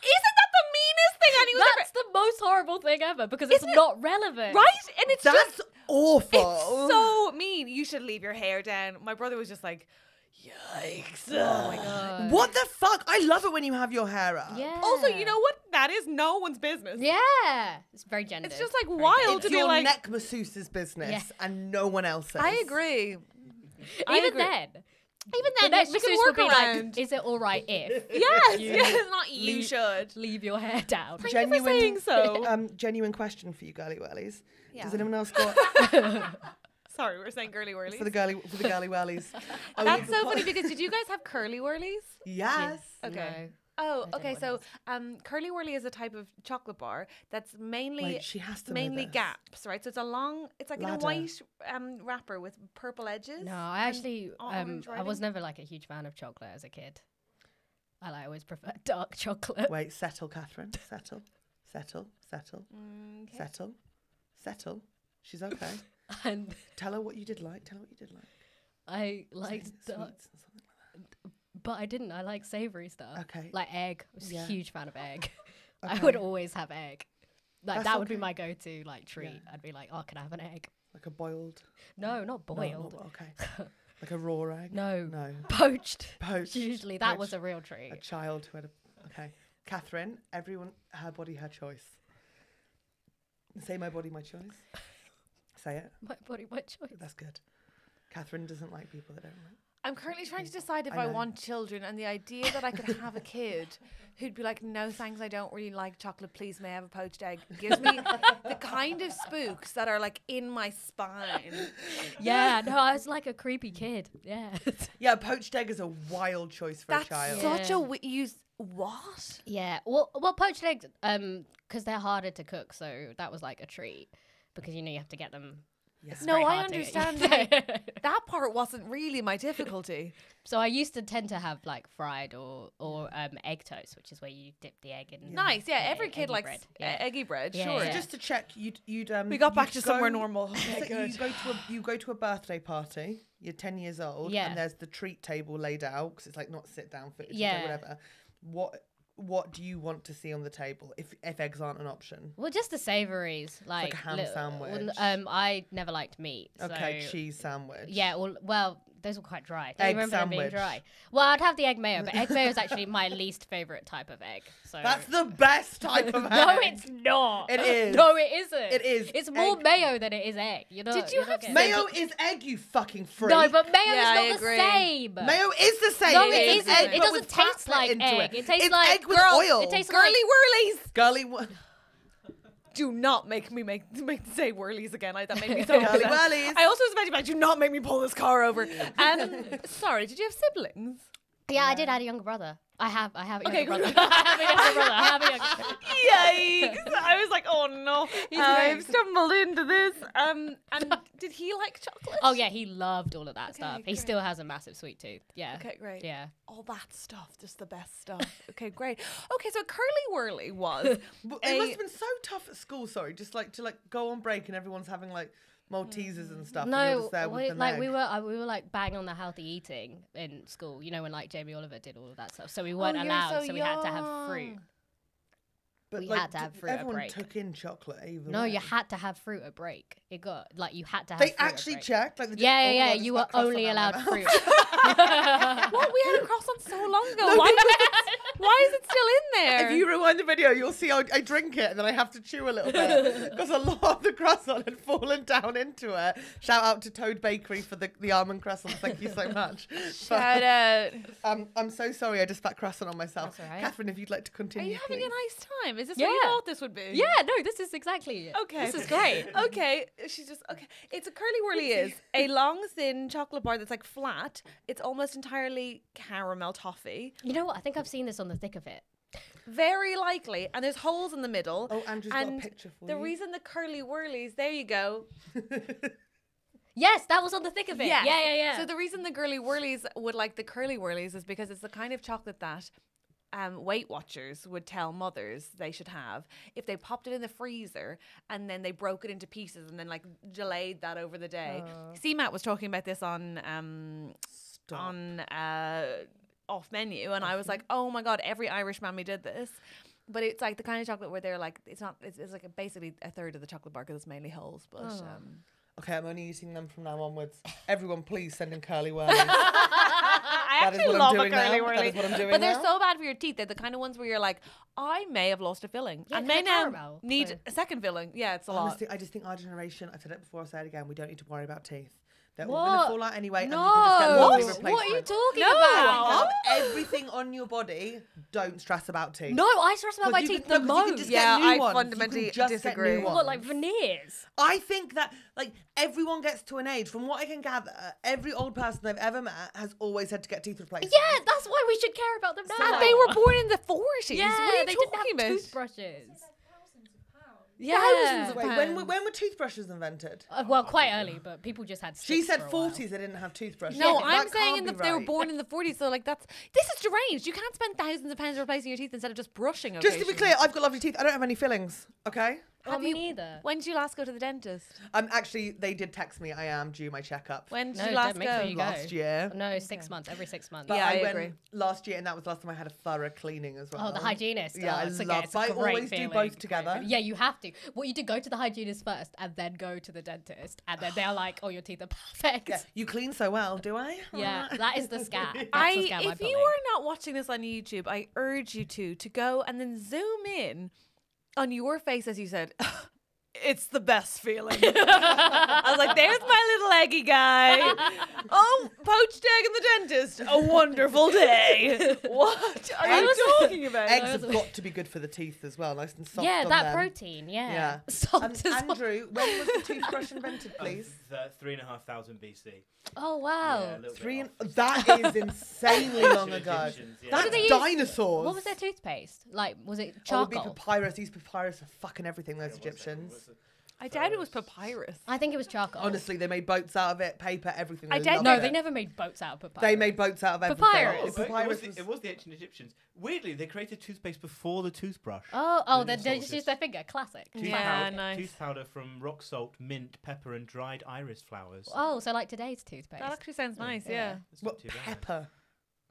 Isn't that the thing anyone's ever? That's the most horrible thing ever because it's Isn't it- not relevant. Right? And it's That's just awful. it's so mean. You should leave your hair down. My brother was just like, "Yikes!" Oh my god. what the fuck? I love it when you have your hair up. Yeah. Also, you know what? That is no one's business. Yeah. It's very gendered. It's just like Very wild It's to be your like. neck masseuse's business Yeah. and no one else's. I agree. I Even agree. then. Even The then, next yes, you would be around. like, is it all right if yes, you yes, not you leave- should. leave your hair down? Thank you for saying so. Um, genuine question for you, girly wellies. Yeah. Does anyone else got Sorry, we're saying girly whirlies. for the girly for the girly wellies? Oh, That's so funny because did you guys have curly whirlies? Yes. Okay. No. Oh, don't okay. So, um, curly whirly is a type of chocolate bar that's mainly Wait, she has to know mainly this. gaps, right? So it's a long, it's like in a Ladder. white um wrapper with purple edges. No, I actually, um, orange I was writing? never like a huge fan of chocolate as a kid. I like always prefer dark chocolate. Wait, settle, Catherine. Settle. Settle. Settle. Mm, okay. Settle. Settle. She's okay. And Tell her what you did like. Tell her what you did like. I liked Sweets dark, and something like but I didn't. I like savory stuff. Okay. Like egg. I was Yeah. a huge fan of egg. I would always have egg. Like That's that would be my go-to like treat. I'd be like, oh, can I have an egg? Like a boiled. No, not no, not boiled. bo- okay. Like a raw egg. No, No. poached. Poached. Usually that was a real treat. A child who had a. Okay. Catherine, everyone, her body, her choice. Say my body, my choice. Say it. My body, my choice. That's good. Catherine doesn't like people that don't like. I'm currently trying to decide if I I, want children, and the idea that I could have a kid who'd be like, "No thanks, I don't really like chocolate. Please, may I have a poached egg?" gives me the kind of spooks that are like in my spine. Yeah, no, I was like a creepy kid. Yeah. Yeah, poached egg is a wild choice for That's a child. such Yeah. a w- use what? yeah. Well, well, poached eggs, um, because they're harder to cook, so that was like a treat because you know you have to get them. Yeah. it's No, I understand eat. That part wasn't really my difficulty. so I used to tend to have like fried or or um egg toast, which is where you dip the egg in. nice, yeah. uh, Every kid eggy likes bread. Yeah. eggy bread. Yeah, sure. yeah. Just to check, you'd you'd um. We got back you'd to somewhere normal. so you go to a you go to a birthday party. You're ten years old, Yeah. and there's the treat table laid out because it's like not sit down for Yeah. whatever. What what do you want to see on the table if if eggs aren't an option? Well, just the savories, like, like a ham little- sandwich. well, um, I never liked meat. Okay, so- cheese sandwich. Yeah, well, well, those were quite dry. Don't you Egg remember them being sandwich. dry? Well, I'd have the egg mayo, but egg mayo is actually my least favorite type of egg. So that's the best type of egg. no, it's not. It is. No, it isn't. It is. It's more Egg- mayo than it is egg. You know. Did you have getting- Mayo is egg, you fucking freak. No, but mayo Yeah, is not agree. the same. Mayo is the same. No, It's it an isn't. egg, It doesn't taste like egg. It tastes it's like- egg with Girl, oil. it tastes Girly whirlies. girly. wo- Do not make me make make say whirlies again. I, that made me so whirlies. I also was about to be, do not make me pull this car over. Um, sorry, did you have siblings? Yeah, I did add a younger brother. I have. I have a Okay, younger good. brother. I have a younger brother. I have a younger. Yikes! I was like, oh no, He's I've stumbled into this. Um, and did he like chocolate? Oh yeah, he loved all of that stuff. He still has a massive sweet tooth. Yeah. Okay, great. Yeah. All that stuff, just the best stuff. Okay, great. Okay, so curly whirly was a- it must have been so tough at school. Sorry, just like to like go on break and everyone's having like Maltesers and stuff. and No, with we, like we were uh, we were like bang on the healthy eating in school. You know when like Jamie Oliver did all of that stuff. So we weren't you're allowed. so So, we had to have fruit. Young. But we like, had to have fruit at Everyone break. took in chocolate either. No, way. you had to have fruit at break. It got like you had to have. They fruit at actually break. checked. Like, the Yeah, oh yeah, yeah. You were only allowed fruit. what? We had a croissant so long ago. why, was it, why is it still in there? If you rewind the video, you'll see I, I drink it and then I have to chew a little bit because a lot of the croissant had fallen down into it. Shout out to Toad Bakery for the, the almond croissant. Thank you so much. Shout out. Um, I'm so sorry I just spat croissant on myself. That's all right. Catherine, if you'd like to continue. Are continue, you having please. a nice time? Is this what you thought this would be? yeah, no, this is exactly it. Okay. This is great. okay. She's just okay. It's a curly whirly is a long thin chocolate bar that's like flat. It's almost entirely caramel toffee. You know what? I think I've seen this on the thick of it. Very likely. And there's holes in the middle. Oh, Andrew's got a picture for the you. reason the curly whirlies, there you go. Yes, that was on the thick of it. Yes. Yeah, yeah, yeah. So the reason the girly whirlies would like the curly whirlies is because it's the kind of chocolate that um, Weight Watchers would tell mothers they should have if they popped it in the freezer and then they broke it into pieces and then like delayed that over the day. CMAT was talking about this on um, Stop. on uh, off menu, and I was like, oh my god, every Irish mammy did this. But it's like the kind of chocolate where they're like, it's not, it's, it's like a, basically a third of the chocolate bar because it's mainly holes. But um, Okay, I'm only eating them from now onwards. Everyone, please send in curly whirlies. I That is actually love a now. curly whirly. is what I'm doing but they're now. so bad for your teeth. They're the kind of ones where you're like, I may have lost a filling. Yeah, and may now caramel, need so- a second filling. Yeah, it's a lot. Honestly, I just think our generation, I've said it before, I'll say it again, we don't need to worry about teeth. They're all going What? to fall out anyway. No. And you can just get What? What are you talking No. about? Everything on your body, don't stress about teeth. No, I stress about my you teeth can- the no, 'cause you can most. just Yeah, get new I ones. You can fundamentally just get new disagree. ones. What, like veneers? I think that like everyone gets to an age, from what I can gather, every old person I've ever met has always had to get teeth replaced. Yeah, that's why we should care about them now. and they were born in the 40s. Yeah, what are you they talking didn't have about? toothbrushes. Yeah. Yeah. Wait, when, were- when were toothbrushes invented? Uh, well, quite early, but people just had. She sticks said for a while. 40s they didn't have toothbrushes. No, That I'm saying can't in be the, they were right. born in the 40s. So like that's this is deranged. You can't spend thousands of pounds replacing your teeth instead of just brushing. Just to be occasionally. clear, I've got lovely teeth. I don't have any fillings. Okay. Oh, Have me you- neither. When did you last go to the dentist? Um, actually, they did text me. I am due my checkup When did No, you last go? sure you go. last year. No, six months. Every six months. But Yeah, I, I went last year, and that was the last time I had a thorough cleaning as well. Oh, the hygienist. Yeah, oh, I it's okay, love- it's a I great always do both together. Yeah, you have to. What you do, go to the hygienist first, and then go to the dentist, and then they're like, "Oh, your teeth are perfect." Yeah, you clean so well, do I? Yeah, that is the scam. I, the scam I'm if you pulling. are not watching this on YouTube, I urge you to to go and then zoom in on your face as you said. It's the best feeling. I was like, "There's my little eggy guy. Oh, poached egg in the dentist. A wonderful day. What are you Eggs- talking about? Eggs have got to be good for the teeth as well, nice and soft. yeah, on that them. protein. Yeah. Yeah. Soft Um, as well. Andrew, when was the toothbrush invented, please? Three and a half thousand BC. Oh wow. Yeah, a little bit Three. And, off. that is insanely long Ancient ago. Egyptians, yeah. That's did they use? dinosaurs. What was their toothpaste? Like, was it Oh, it'd be charcoal? papyrus. These papyrus are fucking everything. Those Egyptians. I doubt it was papyrus. I think it was charcoal. Honestly, they made boats out of it, paper, everything. I doubt loved no, it. they never made boats out of papyrus. They made boats out of everything. Papyrus. Oh, but it, Papyrus was the, it was the ancient Egyptians. Weirdly, they created toothpaste before the toothbrush. Oh, oh, They they, didn't they salt just used their finger. Classic. Tooth Yeah, powder, nice. Tooth powder from rock salt, mint, pepper, and dried iris flowers. Oh, so like today's toothpaste. That actually sounds nice. Yeah. It's not What too bad. pepper?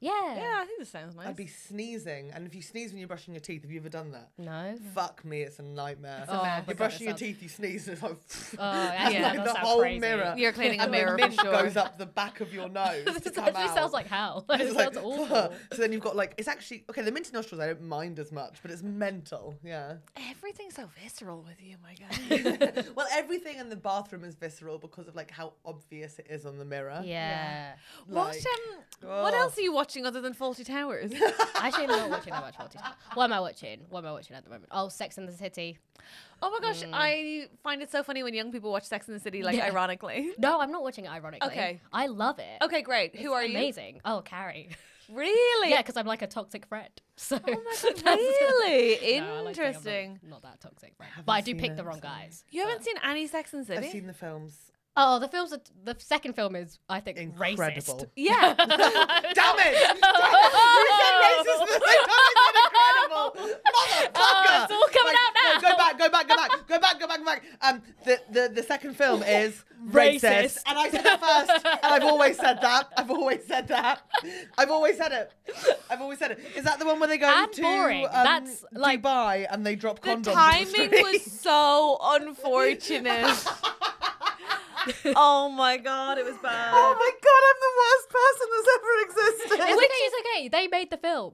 Yeah. Yeah, I think this sounds nice. I'd be sneezing, and if you sneeze when you're brushing your teeth, have you ever done that? No. Fuck me, it's a nightmare. Oh, my mess. You're brushing your teeth, you sneeze, it's like, Oh, and actually, Yeah. like does the sound whole crazy. mirror. You're cleaning a and mirror the for mint sure. goes up the back of your nose. to This come actually out. sounds like hell. It's it like, sounds awful. so then you've got like it's actually okay. The minty nostrils I don't mind as much, but it's mental. Yeah. Everything's so visceral with you, my God. well, everything in the bathroom is visceral because of like how obvious it is on the mirror. Yeah. what Like, um, what oh. else are you watching other than Fawlty Towers? Actually, I'm not watching that much Fawlty Towers. What am I watching? What am I watching at the moment? Oh, Sex and the City. oh my gosh, mm. I find it so funny when young people watch Sex in the City, like Yeah. ironically. No, I'm not watching it ironically. Okay. I love it. Okay, great. Who It's are you? Amazing. Oh, Carrie. Really? yeah, because I'm like a toxic friend. So Oh my God, that's- really No, I like I'm not- interesting. not, that toxic friend. But I do pick it, the wrong so- guys. You haven't seen any Sex and the City? I've seen the films. Oh, the films. The second film is, I think, Incredible. racist. yeah. Damn it! You said racist at the same time. I incredible. Motherfucker! Oh, it's all coming out no, now. go back, go back, go back, go back, go back, go back. Um, the the, the second film is racist. Racist. and I said that first, and I've always said that. I've always said that. I've always said it. I've always said it. Is that the one where they go And to boring. Um, That's, like- Dubai and they drop condoms? in timing street? was so unfortunate. Oh my god, it was bad. Oh my god, I'm the worst person that's ever existed. It's okay. It's okay. They made the film.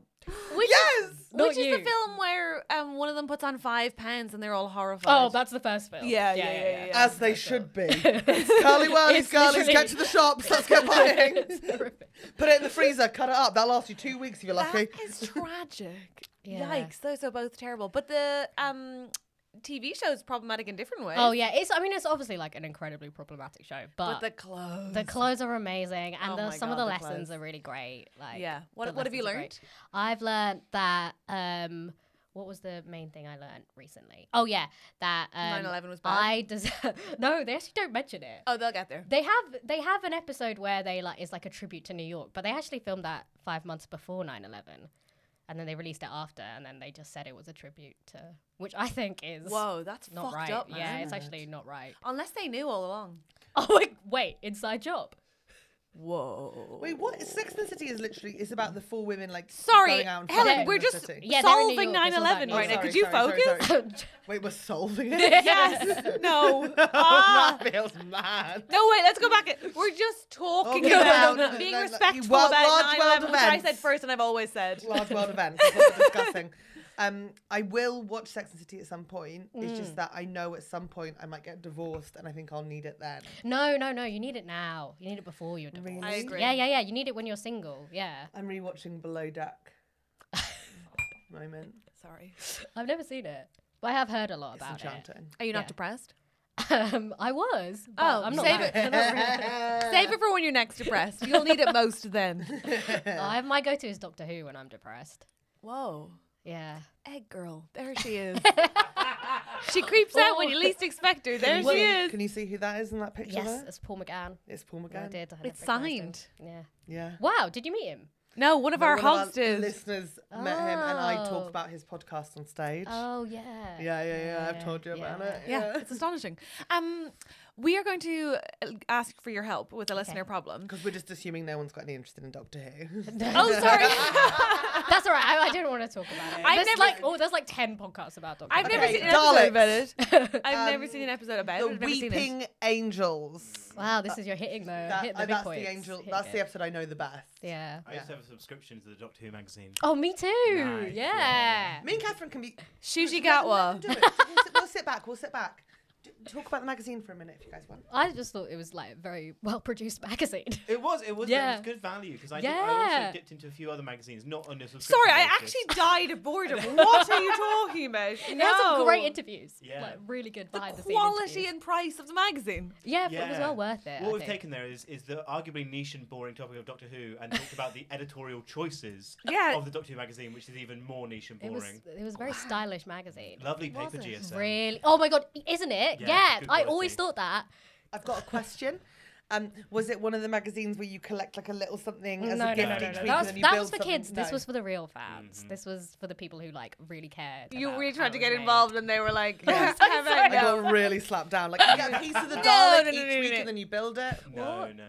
Which yes. is, Not which is the film where um one of them puts on five pounds and they're all horrified? Oh, that's the first film. Yeah, yeah, yeah, yeah. As they should be. Curly whirlies, It's girlies, literally- get to the shops. Let's get buying. Put it in the freezer. Cut it up. That'll last you two weeks if you're lucky. is tragic. Yeah. Yikes, those are both terrible. But the um TV show is problematic in different ways. Oh yeah, it's. I mean, it's obviously like an incredibly problematic show, But but, the clothes. the clothes are amazing, and Oh the, some of the the lessons clothes. are really great. Like, Yeah. What- what have you lessons are learnt? great. I've learned that. Um, what was the main thing I learned recently? Oh yeah, that um, 9/11 was bad. I deserve. no, they actually don't mention it. Oh, they'll get there. They have they have an episode where they like is like a tribute to New York, but they actually filmed that five months before 9-11. And then they released it after, and then they just said it was a tribute to, which I think is Whoa, that's not fucked right. up, man. yeah, it's actually not right. Unless they knew all along. Oh wait, wait, inside job. Whoa. Wait, what? Sex and the City is literally is about the four women like Sorry, going out and Helen, fucking we're the just city. Yeah, they're in New solving York, 9 it's all 11 about right now. York. Could you Sorry, sorry, focus? sorry. Wait, we're solving it. yes. No. Ah. that feels mad. No, wait, let's go back. We're just talking Okay, about no, no, being no, no. respectful Well, about large 9 world 11, which I said first and I've always said. Large world events. That's what we're discussing. Um, I will watch Sex and City at some point. It's Mm. just that I know at some point I might get divorced, and I think I'll need it then. No, no, no. You need it now. You need it before you're divorced. Really? I agree. Yeah, yeah, yeah. You need it when you're single. Yeah. I'm rewatching Below Deck. Moment. Sorry. I've never seen it, but I have heard a lot It's about enchanting. Are you not Yeah. depressed? Um, I was. But Oh, I'm not. save it. Not Save it for when you're next depressed. You'll need it most then. I have my go-to is Doctor Who when I'm depressed. Whoa. Yeah. Egg girl. There she is. she creeps out when you least expect her. There Can she you- is. Can you see who that is in that picture? Yes, there? it's Paul McGann. It's Paul I McGann. did. I It's recognised him. signed. Yeah. Yeah. Wow. Did you meet him? No, one of No, our one of hosts is. listeners met him, and I Oh. talk about his podcast on stage. Oh yeah. Yeah, yeah, yeah. I've told you about it. Yeah, it's astonishing. Um, we are going to uh, ask for your help with a listener problem. Because we're just assuming no one's got any interest in Doctor Who. Oh, sorry. That's all right. I, I didn't want to talk about it. I've there's never- like oh, there's like ten podcasts about Doctor. I've Who. never Okay, seen an episode about it. I've never Um, seen an episode about it. the I've never seen it. Weeping Angels. Wow, this is your hitting the That- hit the uh, big that's points. the angel. Hitting That's it. the episode I know the best. Yeah. I used to have a subscription to the Doctor Who magazine. Oh, me too. Nice, yeah. yeah. Me and Catherine can be. Ncuti Let Gatwa. them do it. We'll sit, we'll sit back. We'll sit back. D- Talk about the magazine for a minute, if you guys want. I just thought it was like a very well produced magazine. It was, it was, it Yeah. was good value because I, did, I also dipped into a few other magazines, not on a. Sorry, I basis. actually died of boredom. what are you talking about? It has some No. great interviews. Yeah. Like really good The behind the, quality and price of the magazine. Yeah, but it was Yeah. well worth it. What I we've think. taken there is is the arguably niche and boring topic of Doctor Who, and talked about the editorial choices Yeah. of the Doctor Who magazine, which is even more niche and It was boring. it was a very stylish magazine. Lovely Was paper it? GSM. Really? Oh my god, isn't it? Yeah, Yeah, I always thought that. I've got a question. Um, was it one of the magazines where you collect like a little something as no, a gift no, each no, week no. and That was, then you that build was for something? kids. This was for the real fans. Mhm. This was for the people who like really cared. You about really how tried it to was get made. involved, and they were like, Yes. "How about I no?" got really slapped down. Like you get a piece of the No, Dalek no, no, each no, no, week no. and then you build it. No, What? no.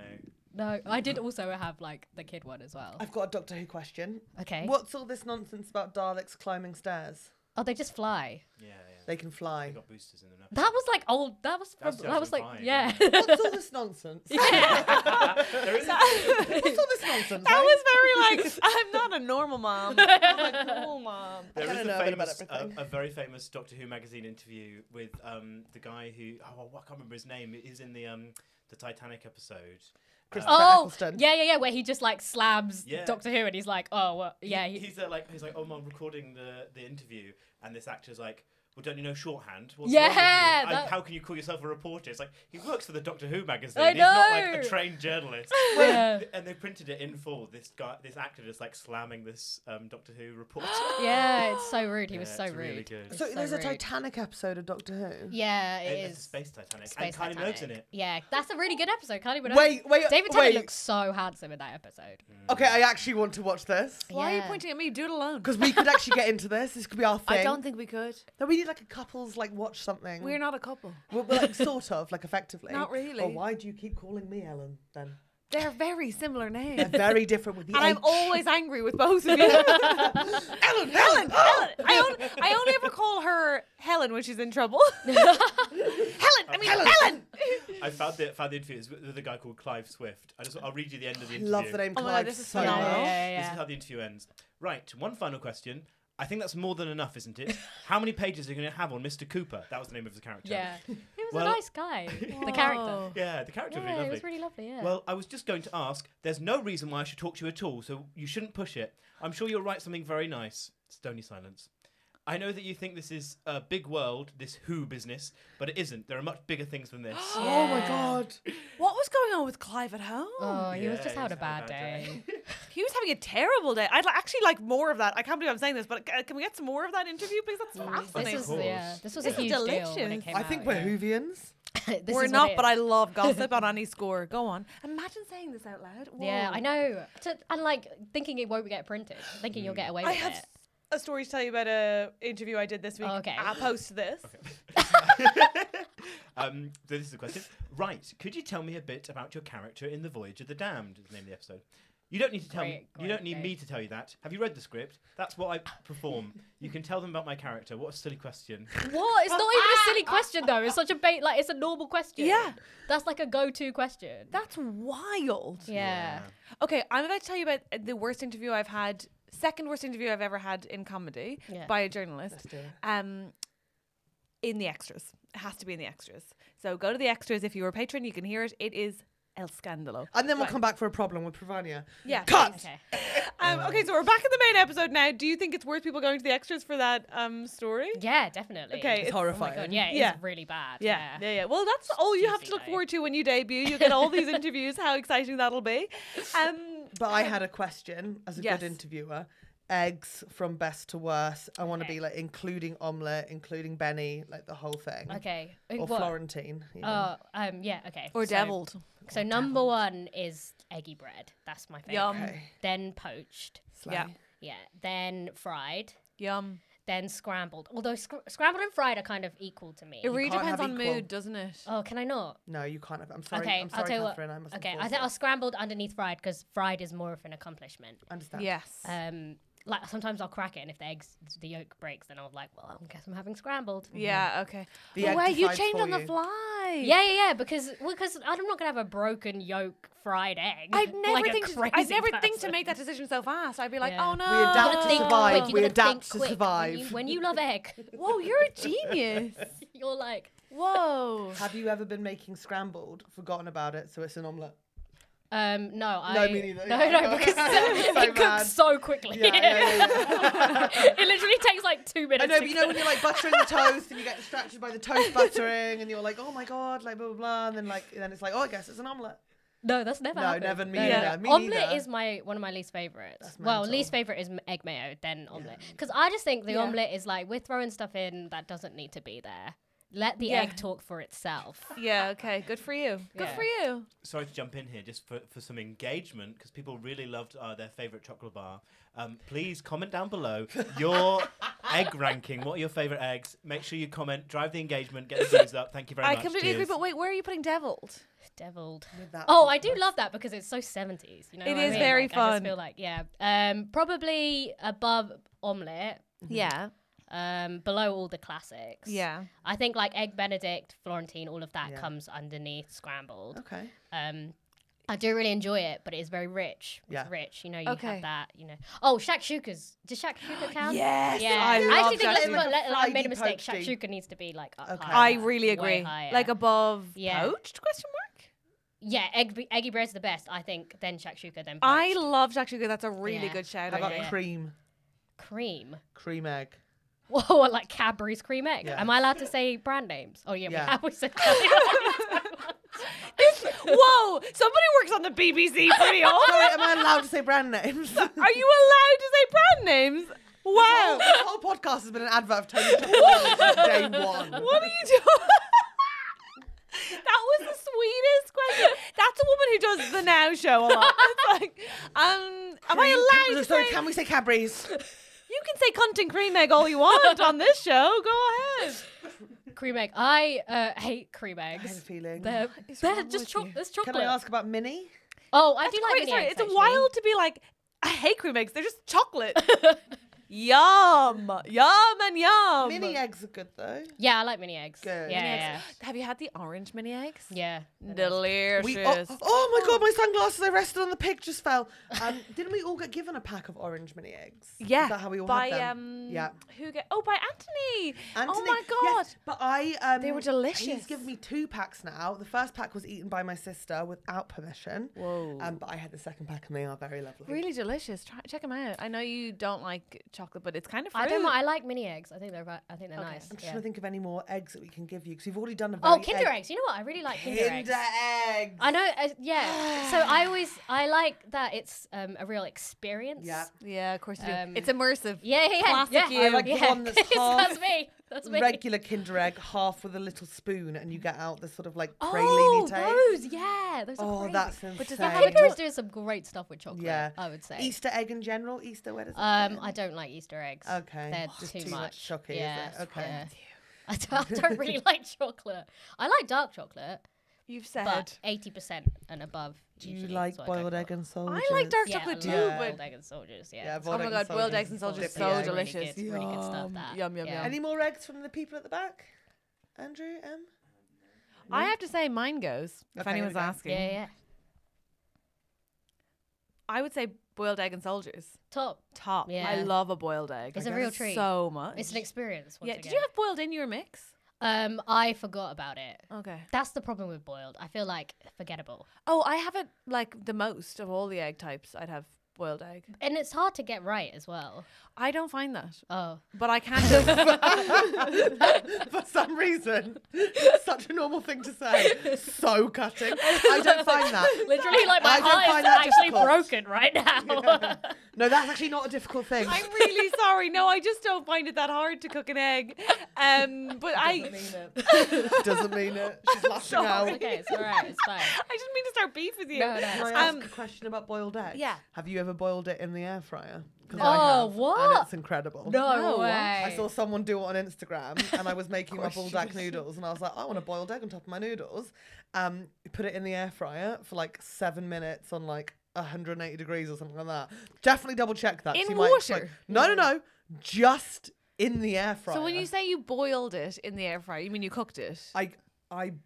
No, I did also have like the kid one as well. I've got a Doctor Who question. Okay. What's all this nonsense about Daleks climbing stairs? Oh, they just fly. Yeah, yeah. They can They fly. got boosters in them. That was like old. That was from, That's that was like 2005, yeah. What's all this nonsense? Yeah. there is a, What's all this nonsense? That was very like, I'm not a normal mom. I'm a cool mom. there kinda is a a bit about famous, a, a very famous Doctor Who magazine interview with um, the guy who oh I can't remember his name. He's in the um, the Titanic episode. Christopher Oh, Eccleston. yeah, yeah, yeah. Where he just like slams Yeah. Doctor Who, and he's like, "Oh, well, yeah." He, he's there like he's like oh I'm recording the the interview and this actor's like. Well, don't you know shorthand? What's wrong with you? Yeah, I- how can you call yourself a reporter? It's like he works for the Doctor Who magazine. I He's not like a trained journalist. Yeah. and they printed it in full. This guy, this actor, just like slamming this um, Doctor Who report. yeah, it's so rude. He was so it's rude. really good. It's So there's a. Titanic episode of Doctor Who. Yeah, It- it it's a space Titanic. Space and Kylie Minogue's in it. Yeah, that's a really good episode. Kylie Minogue. Wait, wait, David wait. Tennant looks so handsome in that episode. Okay, I actually want to watch this Why are you pointing at me? Do it alone. because we could actually get into this. This could be our thing. I don't think we could. No, we need like a couples like watch something. We're not a couple. We're, we're like sort of like effectively. Not really. Well, why do you keep calling me Ellen then? They're very similar names. They're names. very different with the and I'm always angry with both of you. Ellen, Helen, Helen. Oh! I, only, I only ever call her Helen when she's in trouble. Helen, I mean Helen. I found the found the interview with with a guy called Clive Swift. I just I'll read you the end of the I interview. love the name Oh my God, Clive this is so phenomenal. much. Yeah, This yeah. is how the interview ends. Right, one final question. I think that's more than enough, isn't it? How many pages are you going to have on Mr. Cooper? That was the name of the character. Yeah, he was Well- a nice guy. the character. Oh. Yeah, the character was Yeah, really it was really lovely. Yeah. Well, I was just going to ask. There's no reason why I should talk to you at all, so you shouldn't push it. I'm sure you'll write something very nice. Stony silence. I know that you think this is a big world, this Who business, but it isn't. There are much bigger things than this. Oh my god. What was going on with Clive at home? oh, he was Yeah, just he's having a had bad day. He was having a terrible day. I'd li- actually like more of that. I can't believe I'm saying this, but uh, can we get some more of that interview, please? That's This was yeah, this was This a is huge deal when delicious. it came I out. think we're yeah. Whovians. This We're is what not, it but is. I love gossip on any score. Go on. Imagine saying this out loud. Yeah, Whoa. I know. To, and like thinking it won't get printed, thinking you'll get away I with have it. A story to tell you about a interview I did this week. Okay. I'll post this. um, so this is the question. Right. Could you tell me a bit about your character in The Voyage of the Damned? Is the name of the episode. You don't need to tell me. Great, You don't need great. me to tell you that. Have you read the script? That's what I perform. you can tell them about my character. What a silly question. What? It's not even a silly question though. It's such a bait. Like it's a normal question. Yeah. That's like a go-to question. That's wild. yeah. Okay, I'm about to tell you about the worst interview I've had, second worst interview I've ever had in comedy Yeah. by a journalist. Let's do it. Um, in the extras. It has to be in the extras. So go to the extras if you're a patron. You can hear it. It is El Scandalo. And then we'll Right. come back for a problem with Pravanya. Yeah. Cut! Okay. Um, okay, so we're back in the main episode now. Do you think it's worth people going to the extras for that um story? Yeah, definitely. Okay, It's it's- Oh my horrifying. god. Yeah, Yeah. it's really bad. Yeah, Yeah. yeah, yeah. Well, that's all you have to juicy look though. forward to when you debut. You get all these interviews. How exciting that'll be. Um, But I had a question as a Yes. good interviewer. Eggs from best to worst. I want to Okay. be like including omelette, including Benny, like the whole thing. Okay. Uh, Or what? Florentine. even. Oh, um, yeah. Okay. Or so, deviled. So number one is eggy bread. That's my favorite. Yum. Okay. Then poached. Slay. yeah. Yeah. Then fried. Yum. Then scrambled. Although scr- scrambled and fried are kind of equal to me. It really depends on equal. mood, doesn't it? oh, can I not? No, you can't have. I'm sorry. okay, I'm sorry, I'll tell you what. Catherine. I must Okay, I enforce think. I'll scrambled underneath fried because fried is more of an accomplishment. understand. Yes. Um, like sometimes I'll crack it, and if the eggs, the yolk breaks, then I'll like, well, I guess I'm having scrambled. Mm-hmm. yeah. Okay. The egg wow, you change changed for on the fly. Yeah, yeah, yeah. Because well, because I'm not gonna have a broken yolk fried egg. I'd never like think. To, crazy I'd never think to make that decision so fast. I'd be like, Yeah. oh no. We adapt to Think survive. quick, you We gotta adapt think to quick. survive. When you, when you love egg, Whoa, you're a genius. you're like, Whoa. Have you ever been making scrambled, forgotten about it, so it's an omelette? Um, no, I No, me neither, No, yeah. no, because So it bad. cooks so quickly. Yeah, yeah, yeah, it literally takes like two minutes. I know, to but you know when you're like buttering the toast and you get distracted by the toast buttering and you're like, oh my god, like blah blah blah, and then like then it's like, oh, I guess it's an omelette. No, that's never No, happened. never me neither. Me omelette is my one of my least favorites. That's Well, least favorite is egg mayo, then omelette. Because I just think the Yeah. omelette is like we're throwing stuff in that doesn't need to be there. Let the Yeah. egg talk for itself. Yeah. Okay. Good for you. Good Yeah. for you. Sorry to jump in here just for, for some engagement because people really loved uh, their favourite chocolate bar. Um, please comment down below your egg ranking. What are your favourite eggs? Make sure you comment, drive the engagement, get the views up. Thank you very I much. I completely agree. But wait, where are you putting deviled? Deviled. With that Oh, one. I do love that because it's so seventies. You know, It what I mean? very Like, I just feel like yeah, um, probably above omelette, Yeah. Um, below all the classics. Yeah. I think like egg Benedict, Florentine, all of that Yeah. comes underneath scrambled. Okay. Um, I do really enjoy it, but it is very rich. It's Yeah. rich. You know, you Okay. have that. You know. Oh, shakshukas. Does shakshuka count? Yes, Yeah. I actually love think let's shakshuka. put, let, I made a mistake. poachy. Shakshuka needs to be like up Okay. higher, I really agree. higher. Like above Yeah. poached? Question mark. yeah, egg, eggy bread's the best. I think. Then shakshuka, then I love shakshuka. That's a really Yeah. good shout. How I about yeah. cream? cream. Cream egg. Whoa, like Cadbury's cream egg. Yeah. Am I allowed to say brand names? Oh yeah, Yeah. we have. We said. Whoa! Somebody works on the BBC pretty often. Sorry, am I allowed to say brand names? Are you allowed to say brand names? Wow. The whole podcast has been an advert of Tony day one. What are you doing? that was the sweetest question. That's a woman who does the Now Show a lot. It's like, um, am I allowed to Sorry, say? can we say Cadbury's? You can say cunt and cream egg all you want on this show. Go ahead. cream egg. I uh, hate cream I have a eggs. feeling. They're, is they're wrong just with cho- you? there's Can. I ask about Minnie? Oh, I That's do like quite- mini sorry, eggs, it's actually. wild to be like, I hate cream eggs. They're just chocolate. yum, yum, and yum. Mini eggs are good though. Yeah, I like mini eggs. Good. Yeah, Mini yeah, Have you had the orange mini eggs? yeah. yeah. Delicious. We, oh, oh my god, my sunglasses I rested on the pig just fell. Um, didn't we all get given a pack of orange mini eggs? yeah. Is that how we all by had them? um. Yeah. Who get? Oh, by Anthony. Anthony, oh my god. yes, but I um They were delicious. He's delicious. given me two packs now. The first pack was eaten by my sister without permission. Whoa. Um, but I had the second pack and they are very lovely. Really delicious. Try check them out. I know you don't like chocolate, but it's kind of. Fruit. I don't. mi- I like mini eggs. I think they're. vi- I think they're Okay. nice. I'm just yeah. trying to think of any more eggs that we can give you because you've already done a very Oh, Kinder egg- eggs. You know what? I really like Kinder, eggs. Kinder eggs. I know. Uh, yeah. so I always I like that it's um, a real experience. Yeah. Yeah, of course you do. Um, it's immersive. Yeah, yeah, yeah. Classic yeah. you. I like the yeah. one that's half- That's me. That's me. regular Kinder Egg, half with a little spoon, and you get out the sort of like Oh, praline taste. those, yeah, those are Oh, great. that's insane. does Yeah, that have Kinder's doing some great stuff with chocolate. Yeah. I would say. Easter egg in general. Easter, where does it Um, I don't like Easter eggs. Okay, they're just too, too much much. is yeah, Okay. yeah. I don't, I don't really like chocolate. I like dark chocolate, You've said. but eighty percent and above. Do you like is what I go boiled egg and soldiers? I like dark Yeah, chocolate I too, love Yeah. boiled but egg and soldiers. Yeah. Yeah, oh my god, boiled eggs and soldiers. soldiers so egg. Really delicious. good, really good stuff, Yum, that. Yum yum Yeah. yum. Any more eggs from the people at the back? Andrew, M. I have to say mine goes. If Okay, anyone's go. asking, yeah, yeah. I would say boiled egg and soldiers. Top. Top. Yeah. I love a boiled egg. It's I a guess real treat. So much. It's an experience. Once yeah. Did you have boiled in your mix? Um, I forgot about it. Okay. That's the problem with boiled. I feel like forgettable, Oh, I have it like the most of all the egg types. I'd have boiled egg. and it's hard to get right as well. I don't find that, Oh, but I can. do. For some reason, such a normal thing to say. So cutting. I don't find that. literally, like my I don't heart is actually difficult. broken right now. No, that's actually not a difficult thing. I'm really sorry. No, I just don't find it that hard to cook an egg. Um, but I, Doesn't mean it. doesn't mean it. She's lashing out. okay, it's all right. It's fine. I didn't mean to start beef with you. No, no, Can I it's ask Um, a question about boiled eggs? yeah. Have you ever boiled it in the air fryer? 'Cause Oh, I have, And what? it's incredible. No, No, way. I saw someone do it on Instagram, and I was making my course Buldak you egg noodles, and I was like, I want a boiled egg on top of my noodles. Um, put it in the air fryer for like seven minutes on like 180 degrees or something like that. Definitely double check that. 'cause In you might water? like- no, no, no, just in the air fryer. So when you say you boiled it in the air fryer, you mean you cooked it? I, I, cu-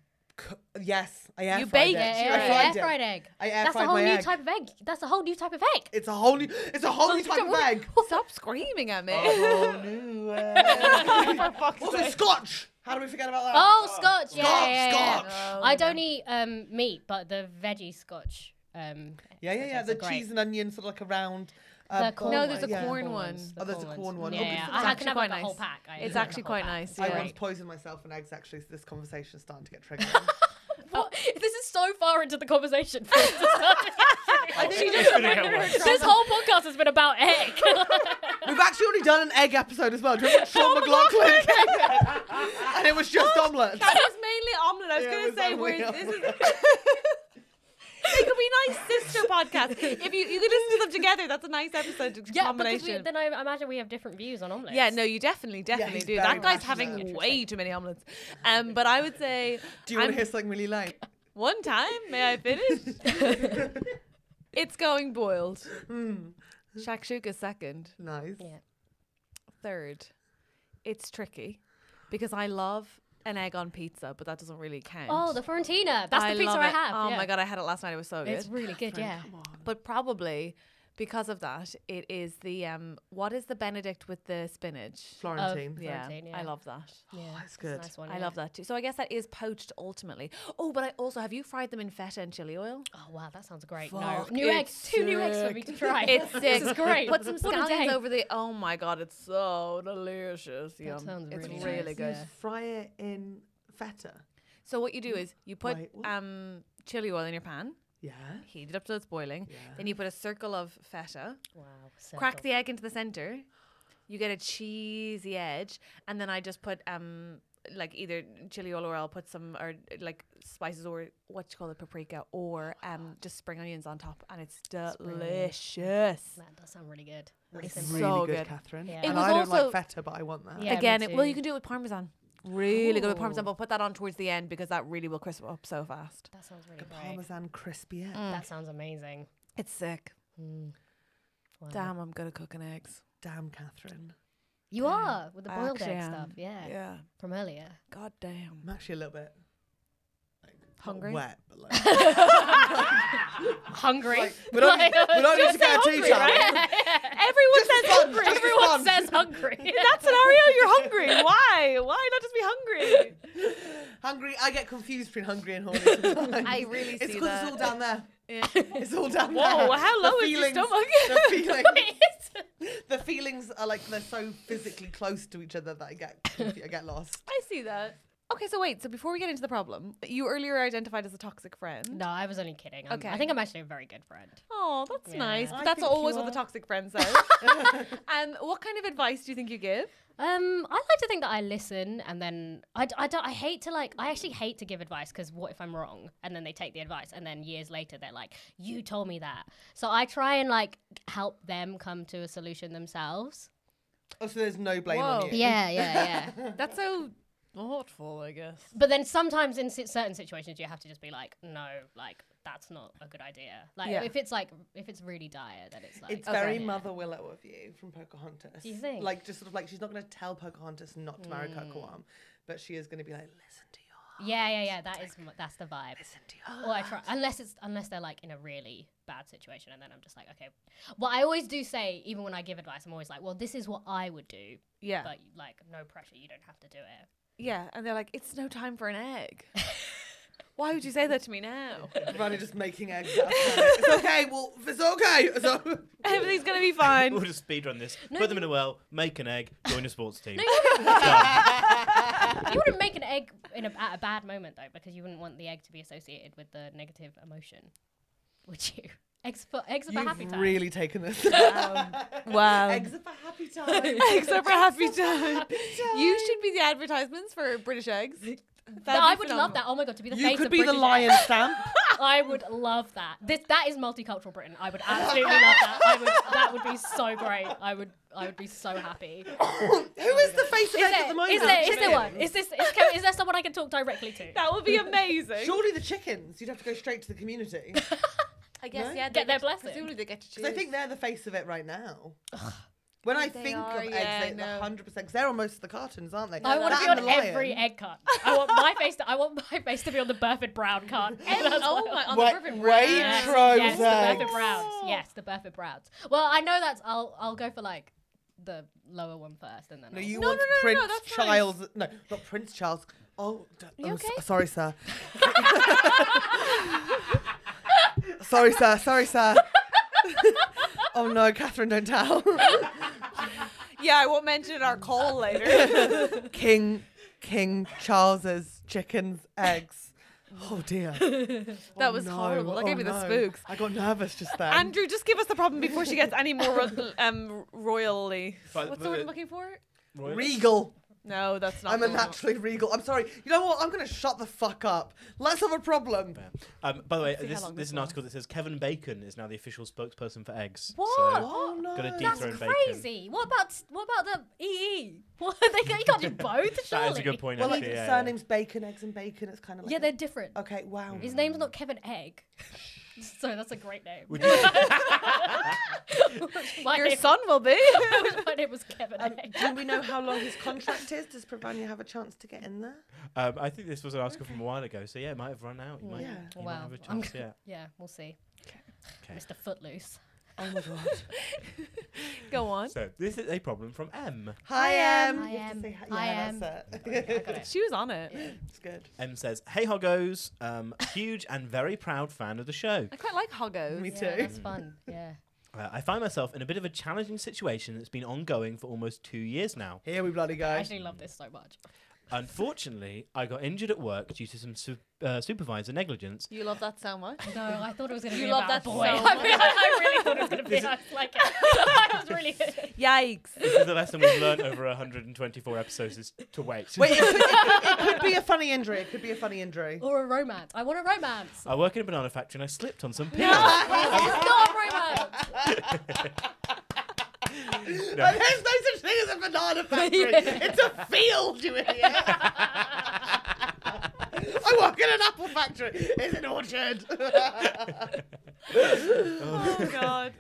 yes, I air You fried baked it. Yeah, I yeah, air fried egg. I air That's a whole new egg. type of egg. That's a whole new type of egg. It's a whole new, it's a whole new type of egg. Stop screaming at me. A whole new egg. Also, scotch. How do we forget about that? Oh, scotch. Yeah, Scotch, yeah, yeah, scotch. Oh, I don't eat um, meat, but the veggie scotch. Um, Yeah, yeah, yeah. The great. cheese and onion, sort of like a round. The corn No, there's a yeah. corn corn one. ones, Oh, there's a corn corn one. Yeah, Oh, yeah. it's I actually can have quite like a whole nice. pack. I It's usually actually quite pack. nice, I yeah. once poisoned myself in eggs. Actually, so this conversation is starting to get triggered. What? This is so far into the conversation. for us to start I think she just gonna get worse. this whole podcast has been about egg. We've actually already done an egg episode as well. Do you remember Sean oh McLoughlin? and it was just omelette. That was mainly omelette. I was Yeah, gonna was say only whereas this is. omelette. It could be nice sister podcast. If you you could listen to them together, that's a nice episode yeah, because we, then I imagine we have different views on omelets. yeah, no, you definitely, definitely he's do. That guy's having Interesting. way too many omelets. Um, but I would say Do you want I'm- to hear something really light? one time. May I finish? it's going boiled. Mm. Shakshuka second. Nice. Yeah. Third, it's tricky because I love an egg on pizza, but that doesn't really count. Oh, the Fiorentina. That's I the pizza I have. Oh yeah. my god, I had it last night. It was so good. It's really good, yeah. But probably because of that, it is the um. What is the Benedict with the spinach? Florentine. Yeah, Florentine, I yeah. love that. Yeah, that's it's a good. nice one, I yeah. love that too. So I guess that is poached ultimately. Oh, but I also have you fried them in feta and chili oil? Oh wow, that sounds great. Fuck, no, new eggs, it's two new eggs for me to try. It's sick. This is great. Put some What scallions over the. Oh my god, it's so delicious. Yum. sounds it's really really good. yeah. Fry it in feta. So what you do is you put Wait, um chili oil in your pan, Yeah. heat it up till it's boiling. Yeah. Then you put a circle of feta, Wow. crack the egg into the center. You get a cheesy edge, and then I just put um like either chili oil or I'll put some or like spices or what you call it paprika or um just spring onions on top, and it's delicious. That does sound really good. That's It's really so good, good. Catherine. Yeah. It And was I don't also- like feta, but I want that. Yeah, Again, it, well, you can do it with parmesan. Really good with parmesan, Ooh. but put that on towards the end because that really will crisp up so fast. That sounds really The great. parmesan crispy egg. That sounds amazing. It's sick. Mm. Wow. Damn, I'm good at cooking eggs. Damn, Catherine. You are with the I boiled actually egg am. stuff, yeah, Yeah. from earlier. God damn. I'm actually a little bit like, not Hungry? wet, but like, Hungry. like we don't, need, we don't need to get a tea towel. Everyone Just says a sponge, hungry. Everyone sponge. says hungry. In that scenario, you're hungry. Why? Why not just be hungry? Hungry, I get confused between hungry and horny. sometimes. I really it's see 'cause that. it's all down there. Yeah. It's all down there. Whoa, how The low is your stomach? The feelings, the feelings are like they're so physically close to each other that I get I get lost. I see that. Okay, so wait. So before we get into the problem, you earlier identified as a toxic friend. No, I was only kidding. I'm- Okay. I think I'm actually a very good friend. Oh, that's Yeah. nice. But I that's always what the toxic friend says. and what kind of advice do you think you give? Um, I like to think that I listen, and then I, d- I don't. I hate to like. I actually hate to give advice because what if I'm wrong? And then they take the advice, and then years later they're like, "You told me that." So I try and like help them come to a solution themselves. Oh, so there's no blame Whoa. on you. Yeah, yeah, yeah. That's so thoughtful, I guess. but then sometimes in si- certain situations you have to just be like, "No, like that's not a good idea." Like Yeah. if it's like if it's really dire, then it's like It's okay. very Yeah. Mother Willow of you from Pocahontas. Do you think? Like, just sort of like, she's not going to tell Pocahontas not to marry Mm. Kocoum, but she is going to be like, listen to your Yeah, yeah, yeah. That is m- that's the vibe. listen to your Or I try unless it's unless they're like in a really bad situation, and then I'm just like, okay. Well, I always do say, even when I give advice, I'm always like, well, this is what I would do, Yeah. but like, no pressure. You don't have to do it. yeah. And they're like, it's no time for an egg. Why would you say that to me now? Ronnie just making eggs. out it's okay. Well, it's okay. It's o- Everything's gonna be fine. We'll just speedrun this. No, Put them in a well, make an egg, join a sports team. No, you wouldn't, you wouldn't make an egg in a, at a bad moment though, because you wouldn't want the egg to be associated with the negative emotion, would you? Eggs for eggs are for happy You've time. really taken this. Wow. Eggs are for happy time. Except for happy time. You should be the advertisements for British eggs. No, I would love that. Oh my god, to be the you face could of be the British lion eggs. stamp. I would love that. This that is multicultural Britain. I would absolutely love that. I would that would be so great. I would I would be so happy. Who is the face of Is egg at there, the moment? is there, is there one? Is this is, can, is there someone I can talk directly to? That would be amazing. Surely the chickens. You'd have to go straight to the community. I guess No? yeah. Get they their to- blessing. Presumably they get to choose. Because I think they're the face of it right now. When I think are, of yeah, eggs, they, no. 100% because they're on most of the cartons, aren't they? I want to That be on the lion. every egg cart. I want my face to I want my face to be on the Burford Brown cart. That's oh what I my, want. on Wait- the perfect wait, Yes, yes, the Burford. Browns. Yes, the Burford Browns. Well, I know that's. I'll I'll go for like the lower one first, and then No, I'll- you No, want no, no, no, Prince no, that's nice. Charles. No, not Prince Charles. Oh, d- You oh, s- okay? sorry, sir. sorry, sir. Sorry, sir. Oh no, Catherine, don't tell. Yeah, I won't mention our call later. King King Charles's chickens eggs. Oh dear. that was horrible. That gave me the spooks. I got nervous just then. Andrew, just give us the problem before she gets any more ro- um royally. But- What's but the word the- I'm looking for? Royal- regal. No, that's not. I'm a the one. naturally regal. I'm sorry. You know what? I'm gonna shut the fuck up. Let's have a problem. Um, by the way, this, this this is an article that says Kevin Bacon is now the official spokesperson for eggs. What? So, Oh no. Gotta That's dethrone bacon. crazy. What about what about the EE? What they can't, you can't do both. Surely. That is a good point. Well, like actually, his yeah, yeah. surname's Bacon, eggs and bacon. It's kind of like Yeah, they're different. Okay, wow. His name's not Kevin Egg. so that's a great name. Would you- my Your name, son will be. my name was Kevin Um, Egg. do we know how long his contract is? Does Pravanya have a chance to get in there? um, I think this was an article from a while ago, so yeah, it might have run out. You might, Yeah. you might Wow. have a I'm chance. Yeah. Yeah, we'll see. Okay. Mr. Footloose. Oh my god. Go on. So this is a problem from M. Hi, Em. Em. Hi, You have to Em. say hi. Hi, Yeah, Em. that's it. got it. She was on it. it's good. M says, "Hey Hoggos, um, huge and very proud fan of the show. I quite like hoggos. Me Yeah, too. that's fun. Yeah. Uh, I find myself in a bit of a challenging situation that's been ongoing for almost two years now. Here we bloody go. I actually love this so much. Unfortunately, I got injured at work due to some su- uh, supervisor negligence. You love that so much. No, I thought it was going to be You love about that a boy. so I, mean, much. I really thought it was going to be. I was like, I was really. Yikes. This is the lesson we've learned over 124 episodes is to wait. Wait, it could, it, it could be a funny injury. It could be a funny injury. Or a romance. I want a romance. I work in a banana factory and I slipped on some peels. this is not a romance. But there's no such thing as a banana factory. It's a field, you idiot. I work in an apple factory. It's an orchard. Oh god.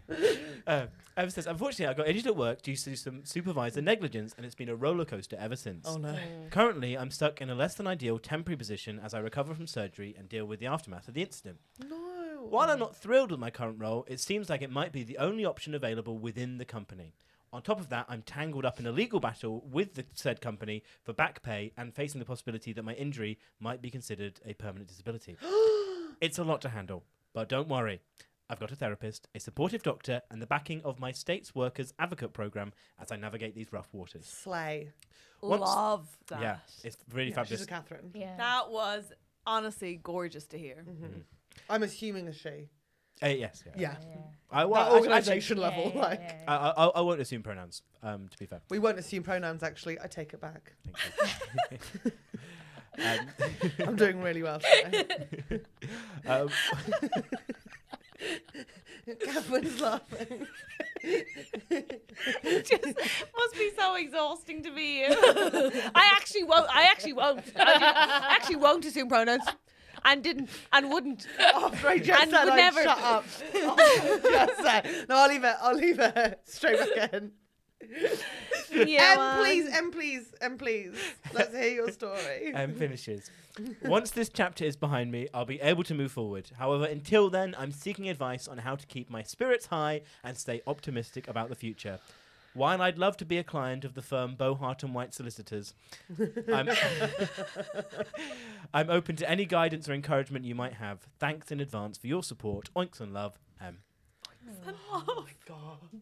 Uh, Ever says, unfortunately, I got injured at work due to some supervisor negligence, and it's been a roller coaster ever since. oh no. Currently, I'm stuck in a less than ideal temporary position as I recover from surgery and deal with the aftermath of the incident. No. While I'm not thrilled with my current role, it seems like it might be the only option available within the company. On top of that, I'm tangled up in a legal battle with the said company for back pay and facing the possibility that my injury might be considered a permanent disability. it's a lot to handle, but don't worry. I've got a therapist, a supportive doctor, and the backing of my state's workers advocate program as I navigate these rough waters. Slay. Once- Love that. Yeah, it's really Yeah, she's fabulous. a Catherine. Yeah. That was honestly gorgeous to hear. Mm-hmm. Mm-hmm. I'm assuming a she. Uh, yes, yeah. Yeah. I, That well, actually, organisation level, Yeah, yeah, like. yeah, I, I, I won't assume pronouns. Um, to be fair. We won't assume pronouns, actually. I take it back. Thank you. um, I'm doing really well today. um, Catherine's laughing. just must be so exhausting to be you. I actually won't. I actually won't. I actually won't assume pronouns, and didn't, and wouldn't. After I just And said would I'd never- shut up. After just said. No, I'll leave it. I'll leave it straight back in. Yeah, em, man. please, um, em, please, em, please. Let's hear your story. and finishes. Once this chapter is behind me, I'll be able to move forward. However, until then, I'm seeking advice on how to keep my spirits high and stay optimistic about the future. While I'd love to be a client of the firm Bohart and White Solicitors, I'm, I'm open to any guidance or encouragement you might have. Thanks in advance for your support. Oinks and love, M. Oh my god.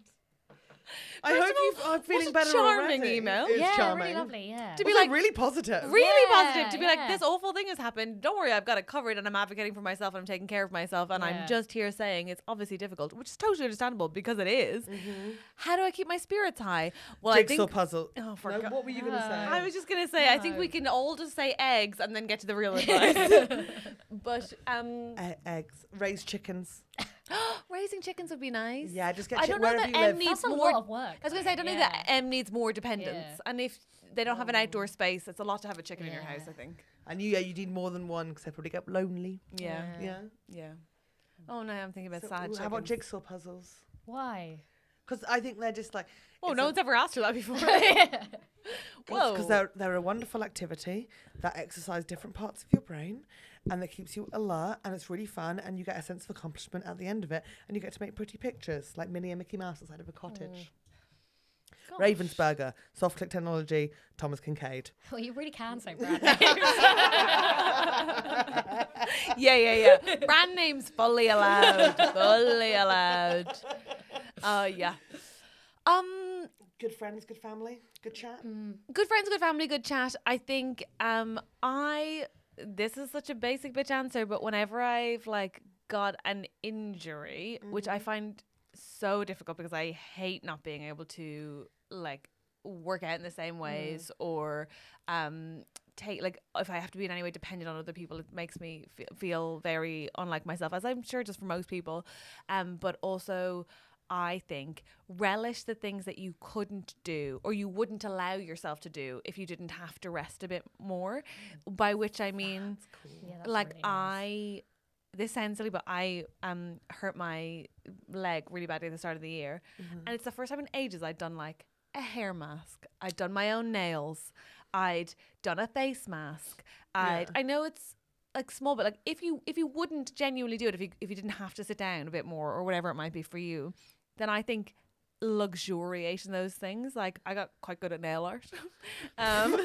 I hope you are feeling what a better charming already. email. It's yeah, charming. really lovely. Yeah. To be Also like- really positive. really Yeah, positive to be like this awful thing has happened don't worry i've got it covered and i'm advocating for myself and i'm taking care of myself and Yeah. i'm just here saying it's obviously difficult which is totally understandable because it is. Mm-hmm. how do i keep my spirits high well Jigsaw i think puzzle. Oh, for no, God. what were you gonna say? I was just gonna say, I think we can all just say eggs and then get to the real advice. but um, E- eggs, raised chickens. raising chickens would be nice. Yeah, just get I don't know that M live. needs That's a more. lot of work. I was gonna say, I don't though, think that yeah. M needs more dependence, Yeah. and if they don't have an outdoor space, it's a lot to have a chicken in your house. Yeah. I think. And you, yeah, you need more than one because they probably get lonely. Yeah, Yeah. Yeah. yeah. Oh no, I'm thinking about So, sad ooh, how about chickens. jigsaw puzzles? Why? Because I think they're just like. Oh, no a- one's ever asked her that before. Whoa. Because they're, they're a wonderful activity that exercise different parts of your brain and that keeps you alert and it's really fun and you get a sense of accomplishment at the end of it and you get to make pretty pictures like Minnie and Mickey Mouse outside of a cottage. Ravensburger, soft click technology, Thomas Kinkade. well, you really can say brand names. yeah, yeah, yeah. Brand names fully allowed. fully allowed. Oh yeah. Um, Good friends, good family, good chat. good friends, good family, good chat. I think um I this is such a basic bitch answer, but whenever I've like got an injury, which I find so difficult because I hate not being able to like work out in the same ways or um take like if I have to be in any way dependent on other people, it makes me feel, feel very unlike myself, as I'm sure just for most people. Um, but also. I think relish the things that you couldn't do or you wouldn't allow yourself to do if you didn't have to rest a bit more. By which I mean, Yeah, that's like really nice. I this sounds silly, but I um hurt my leg really badly at the start of the year, and it's the first time in ages I'd done like a hair mask. I'd done my own nails. I'd done a face mask. I'd Yeah. I know it's like small, but like if you if you wouldn't genuinely do it, if you if you didn't have to sit down a bit more or whatever it might be for you, then I think luxuriating those things. Like I got quite good at nail art. um,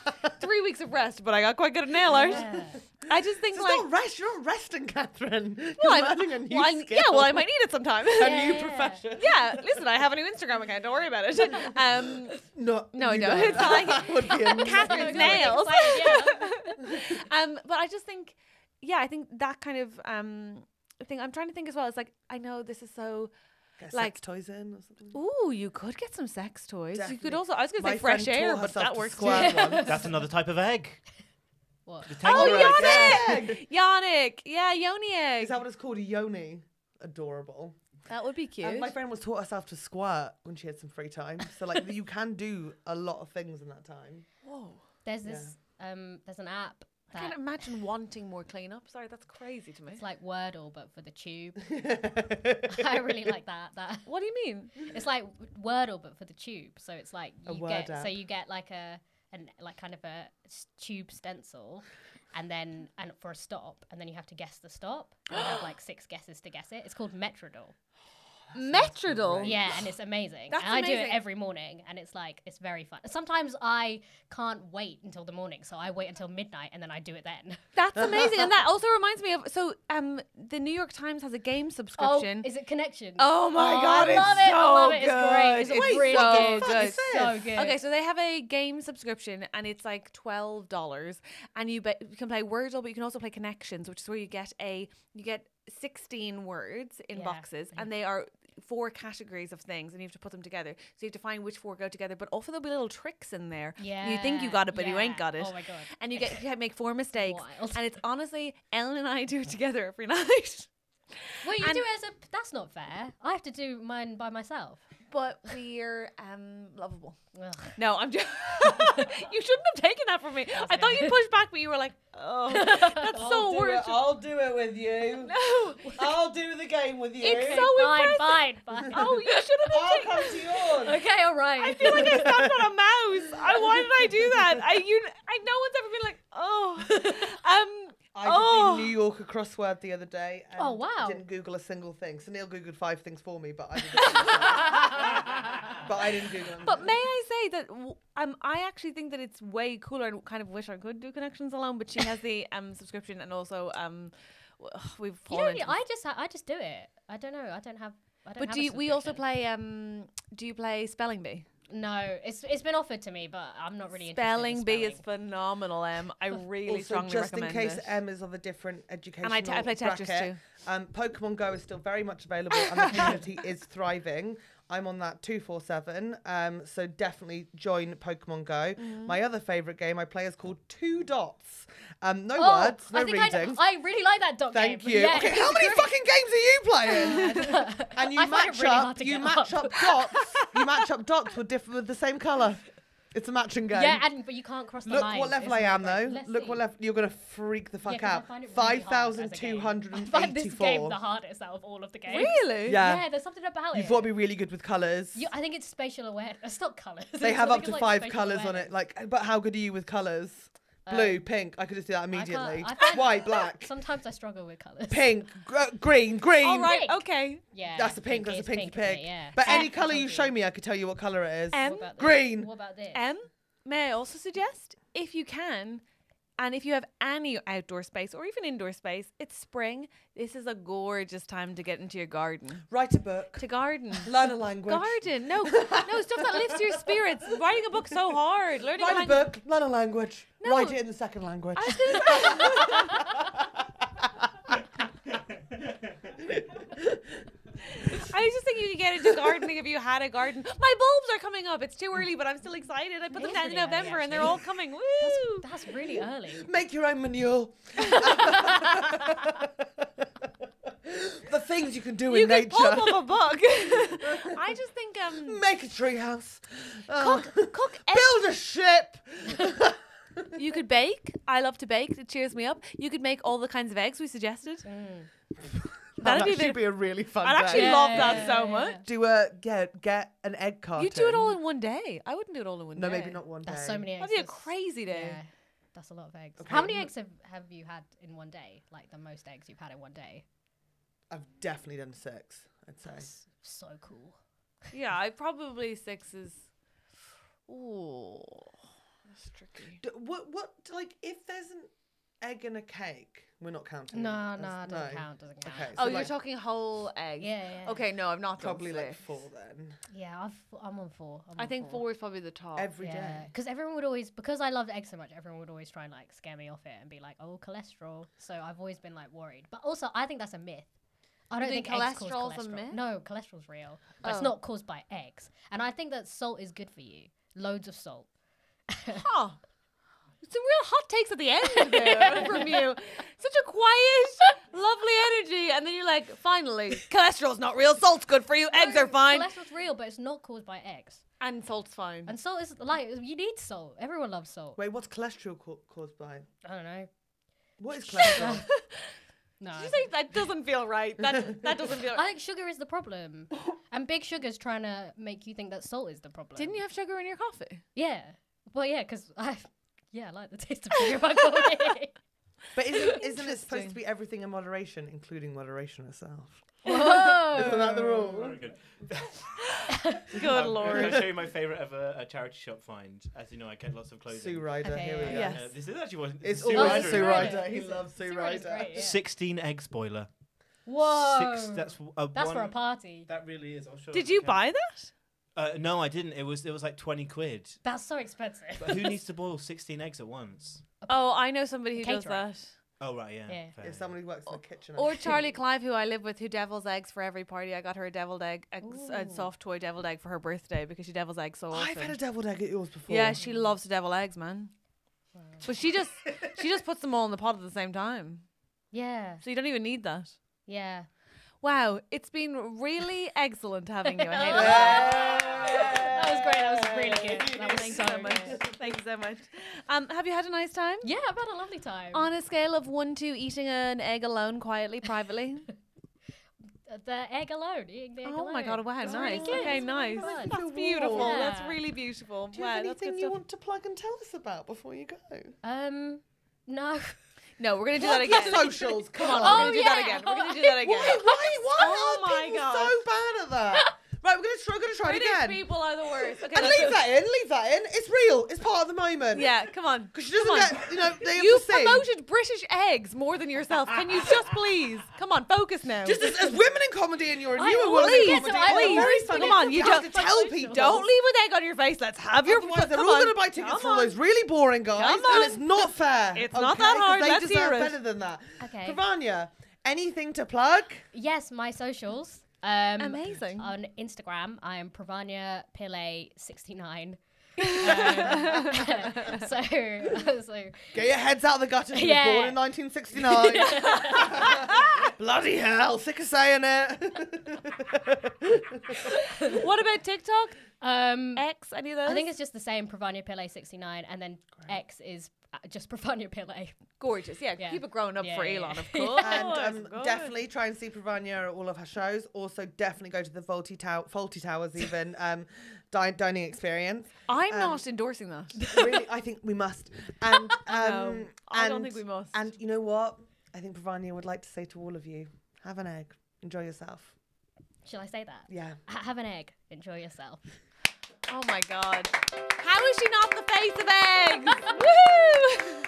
three weeks of rest, but I got quite good at nail art. Yeah. I just think It's like not rest. You're not resting, Catherine. You're well, I'm- learning a new well, I'm- skill. yeah, well, I might need it sometime. a Yeah, new yeah. profession. yeah, listen, I have a new Instagram account. Don't worry about it. Um, No, No, I you don't. don't. It's not like- that would be Catherine's No, no, nails. yeah. um, but I just think, yeah, I think that kind of um thing. I'm trying to think as well. It's like I know this is so. Get Like- sex toys in or something. Ooh, you could get some sex toys. You could also. I was gonna say My fresh air, but that works too. That's another type of egg. What? The Oh, tangle egg. Yannick! Yannick! Yeah, yoni egg. Is that what it's called? A yoni. Adorable. that would be cute. And my friend was taught herself to squirt when she had some free time. So like you can do a lot of things in that time. Whoa. There's this. Um, there's an app I can't imagine wanting more cleanup. Sorry, that's crazy to me. it's like Wordle but for the tube. I really like that. That What do you mean? it's like Wordle but for the tube. So it's like A you word get so you get like a an like kind of a tube stencil. And then, and for a stop, and then you have to guess the stop. You have like six guesses to guess it. It's called Metrodle. Metrodle. Yeah, and it's amazing. That's and I do it every morning, and it's like it's very fun. Sometimes I can't wait until the morning, so I wait until midnight and then I do it then. That's amazing, and that also reminds me of so um the New York Times has a game subscription. Oh, is it Connections? Oh my Oh, god, I it's love it. so I love it. It's good. great. It's It's really so good. good. It's so good. Okay, so they have a game subscription and it's like twelve dollars, and you, be- you can play Wordle, but you can also play Connections, which is where you get a you get sixteen words in Yeah. boxes, and they are four categories of things, and you have to put them together. So you have to find which four go together, but also there'll be little tricks in there. yeah, you think you got it, but you ain't got it. Oh my god. And you get you make four mistakes, Wild. and it's honestly Ellen and I do it together every night. Wait, you and- do it as a. That's not fair. I have to do mine by myself. But we're um lovable. Ugh. No, I'm just. you shouldn't have taken that from me. I thought you'd push back, but you were like, "Oh, that's I'll so do weird." it. I'll do it with you. No, I'll do the game with you. It's so fine, impressive. fine, fine. oh, you shouldn't have I'll taken. come to yours. okay, all right. I feel like I stepped on a mouse. I, why did I do that? I you I no one's ever been like, oh, um, I did Oh. the New Yorker crossword the other day. And Oh, wow. Didn't Google a single thing. So Neil googled five things for me, but I didn't. myself. but I didn't Google them. But may I say that um, I actually think that it's way cooler and kind of wish I could do connections alone. But she has the um subscription and also um we've You fallen. don't, into I just, I just do it. I don't know. I don't have. I don't but have do you, we also play um do you play spelling bee? No, it's it's been offered to me, but I'm not really spelling interested in bee is phenomenal. Em, I really also, strongly just in case it. M is of a different education. and I, t- I play Tetris bracket, too. Um, Pokemon Go is still very much available, and the community is thriving. I'm on that two four seven. Um, so definitely join Pokemon Go. Mm-hmm. My other favorite game I play is called Two Dots. Um, no Oh, words, no I think I, readings. I really like that dot Thank game. you. Yeah, okay, how many fucking games are you playing? and you I match really up. You match up. up dots. You match up dots with different with the same color. It's a matching game. Yeah, and but you can't cross the Look lines. what level I am though. Let's Look see. what level you're gonna freak the fuck 'cause I out. find it really hard as a two game. hundred I and find this game eighty-four. the hardest out of all of the games. Really? Yeah. Yeah, there's something about it. You've it. got to be really good with colours. You, I think it's spatial awareness. It's not colours. they have up to like five colours on it. Like, but how good are you with colours? Blue, pink. I could just do that immediately. I find- White, black, Sometimes I struggle with colours. pink, gr- green, green. All right. Pink. Okay. Yeah. That's a pink. That's a pinky pink, isn't it? pink. Yeah. But any colour you show me, I could tell you what colour it is. Um, What about? Green. What about this? M, may I also suggest, if you can, and if you have any outdoor space or even indoor space, it's spring. This is a gorgeous time to get into your garden. Write a book. To garden. Learn a language. garden. No, no, stuff that lifts your spirits. Writing a book so hard. Learning a Write a language. book. Learn a language. No. Write it in the second language. I was gonna I was just thinking you could get into gardening if you had a garden. My bulbs are coming up. It's too early, but I'm still excited. I put them down in really early, November and they're all coming. Woo! That's really early. Make your own manure. the things you can do you in can nature. pulp up a book. I just think um Make a treehouse. Uh, cook cook egg- build a ship. You could bake. I love to bake. It cheers me up. You could make all the kinds of eggs we suggested. That'd That'd be actually the- be a really fun I'd actually day. love Yeah, that yeah, so yeah, much. do a get get an egg carton. You do it all in one day. I wouldn't do it all in one day. No, day. maybe not one day. That's so many eggs. That'd be a that's- crazy day. Yeah, that's a lot of eggs. Okay, How many eggs have, have you had in one day? Like the most eggs you've had in one day? I've definitely done six. I'd say. That's so cool. Yeah, I probably six is. Ooh, that's tricky. D- what what like if there's an egg in a cake, we're not counting. No, that. no, it doesn't count. Doesn't count. Okay, Oh, so you're talking whole egg. Yeah, yeah. Okay, no, I've not done probably like four then. Yeah, I've, I'm on four. I'm I on think four is probably the top. Every day. Yeah, because everyone would always because I loved eggs so much, everyone would always try and like scare me off it and be like, "Oh, cholesterol." So I've always been like worried. But also, I think that's a myth. I don't think think, eggs cause cholesterol's a myth? No, cholesterol's real, but Oh. it's not caused by eggs. And I think that salt is good for you. Loads of salt. Huh. Some real hot takes at the end there from you. Such a quiet, lovely energy, and then you're like, finally, cholesterol's not real. Salt's good for you. Eggs are fine, Cholesterol's real, but it's not caused by eggs. and salt's fine. And salt is like you need salt. Everyone loves salt. Wait, what's cholesterol ca- caused by? I don't know. What is cholesterol? No. Did you say that doesn't feel right? That that doesn't feel. I think sugar is the problem, and big sugar's trying to make you think that salt is the problem. Didn't you have sugar in your coffee? Yeah. Well, yeah, because I, yeah, I like the taste of sugar in my but isn't isn't it supposed to be everything in moderation, including moderation itself? Whoa. Isn't that the rule? Very good. Good Um, lord. I'll show you my favourite ever uh, charity shop find? As you know, I get lots of clothing. Sue Ryder. Okay, Here we yeah, go. Yes. Uh, this is actually what It's Sue Ryder. Sue Sue Ryder. Ryder. He loves Sue Sue Ryder. great, yeah. 16 egg spoiler. Whoa. Six. That's uh, That's one, for a party. That really is. I'll show Did you buy that? Uh, no, I didn't. It was it was like 20 quid. That's so expensive. But who needs to boil 16 eggs at once? Oh, I know somebody who does Caterer. that. Oh right, yeah. Yeah. fair If enough. somebody works in the kitchen. Or Charlie Clive, who I live with, who devils eggs for every party. I got her a deviled egg, a, a Ooh. soft toy deviled egg for her birthday because she devils eggs so often. I've had a deviled egg at yours before. yeah, she loves to devil eggs, man. But she just she just puts them all in the pot at the same time, Yeah. so you don't even need that. Yeah. Wow, it's been really excellent having you. I That was great. That was really good. That was Thanks so so much. good. Thanks so much. Um, have you had a nice time? Yeah, I've had a lovely time. On a scale of one to eating an egg alone, quietly, privately. The egg alone. Eating the egg oh my god! Wow, It's nice. really. Okay, It's nice. really. That's beautiful. warm. That's really beautiful. Do you wow, have anything you stuff. want to plug and tell us about before you go? Um, no. No, we're gonna do that Plug your again. socials. Come on. We're Oh, gonna do that oh, again. We're gonna do that again. Why? Why? Why Oh are my people God. so bad at that? Right, we're gonna try. We're gonna try it British again. people are the worst. Okay, and leave do- that in. Leave that in. It's real. It's part of the moment. Yeah, come on. Because she doesn't get. You know, they have You to sing. promoted British eggs more than yourself. Can you just please? Come on, focus now. Just as, as women in comedy, and you're a I newer always woman in comedy. to- I you're very funny. Come on, you have don't- to tell people. Don't leave an egg on your face. Let's have your. Otherwise, they're come all on. going to buy tickets Come for all those really boring guys, Come and it's not fair. It's not okay? that 'Cause hard, They let's deserve hear it. better than that. Okay. Pravanya, anything to plug? Yes, my socials. Um, Amazing. On Instagram, I am Pravanya Pillay69. Um, so get your heads out of the gutter. Yeah. Born in 1969. Bloody hell, sick of saying it. what about TikTok? Um, X, any of those? I think it's just the same Pravanya Pillay 69, and then Great. X is uh, just Pravanya Pillay. Gorgeous, yeah. yeah. Keep it growing up yeah, for yeah, Elon, of course. and um, definitely try and see Pravanya at all of her shows. Also, definitely go to the Fawlty, Tow- Fawlty Towers, even. Um, di- dining experience. I'm um, not endorsing that. really, I think we must. And um, No, I don't think we must. And you know what? I think Pravanya would like to say to all of you: have an egg, enjoy yourself. Shall I say that? Yeah. H- have an egg. Enjoy yourself. Oh my god. How is she not the face of eggs? Woo!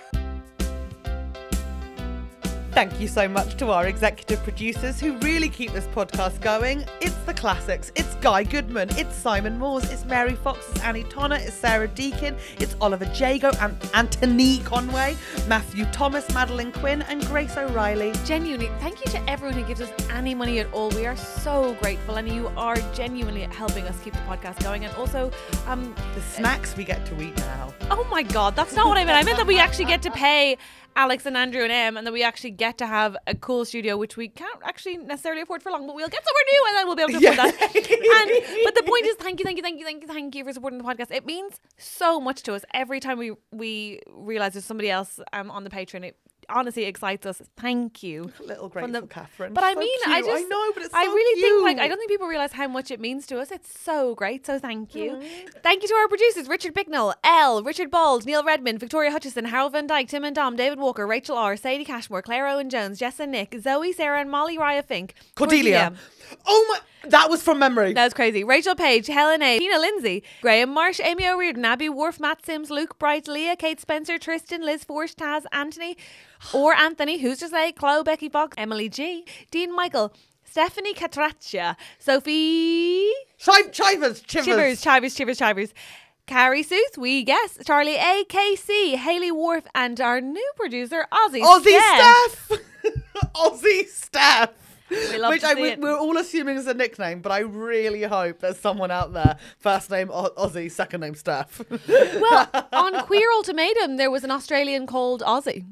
Thank you so much to our executive producers who really keep this podcast going. It's the classics. It's Guy Goodman. It's Simon Moores. It's Mary Fox. It's Annie Tonner. It's Sarah Deakin. It's Oliver Jago and Anthony Conway, Matthew Thomas, Madeline Quinne, and Grace O'Reilly. Genuinely, thank you to everyone who gives us any money at all. We are so grateful, and you are genuinely helping us keep the podcast going. And also, um, The snacks we get to eat now. oh my god, that's not what I meant. I meant that we actually get to pay Alex and Andrew and Em, and that we actually get to have a cool studio, which we can't actually necessarily afford for long, but we'll get somewhere new, and then we'll be able to afford that. and but the point is, thank you, thank you, thank you, thank you, thank you for supporting the podcast. It means so much to us every time we we realize there's somebody else um, on the Patreon. It honestly excites us. Thank you. Little grateful the- Catherine. But I So mean, I just I know, but it's so I really think like I don't think people realize how much it means to us. It's so great. So thank you. Mm-hmm. Thank you to our producers Richard Bicknell, Elle, Richard Bald, Neil Redmond, Victoria Hutchison, Harald van Dijk, Tim and Dom, David Walker, Rachel R, Sadie Cashmore, Claire Owen Jones, Jess and Nick, Zoe, Sarah and Molly Raia Fink, Cordelia. Oh my, that was from memory. That was crazy. Rachel Page, Helen A, Tina Lindsay, Graham Marsh, Amy O'Riordan, Abbie Worf, Matt Sims, Luke Bright, Leah, Kate Spencer, Tristin, Liz Force, Taz, Anthony, or Anthony, who's to say, Chloe, Becky Fox, Emily G, Dean Michael, Stefanie Catracchia, Sophie Chiv- chivers, chivers. Chivers, Chivers, Chivers, Chivers. Carey Seuthe, we guess. Charlie A, KC, Hayley Worf, and our new producer, Ozzy. Aussie Steph. Steph. Aussie Steph. We love Which I, we, we're all assuming is a nickname, but I really hope there's someone out there. First name O- Aussie, second name Steph. Well, on Queer Ultimatum, there was an Australian called Ozzy.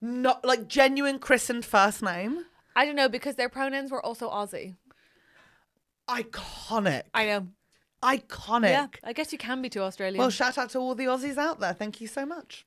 Not like genuine christened first name. I don't know because their pronouns were also Aussie. Iconic. I know. Iconic. Yeah, I guess you can be too Australian. Well, shout out to all the Aussies out there. Thank you so much.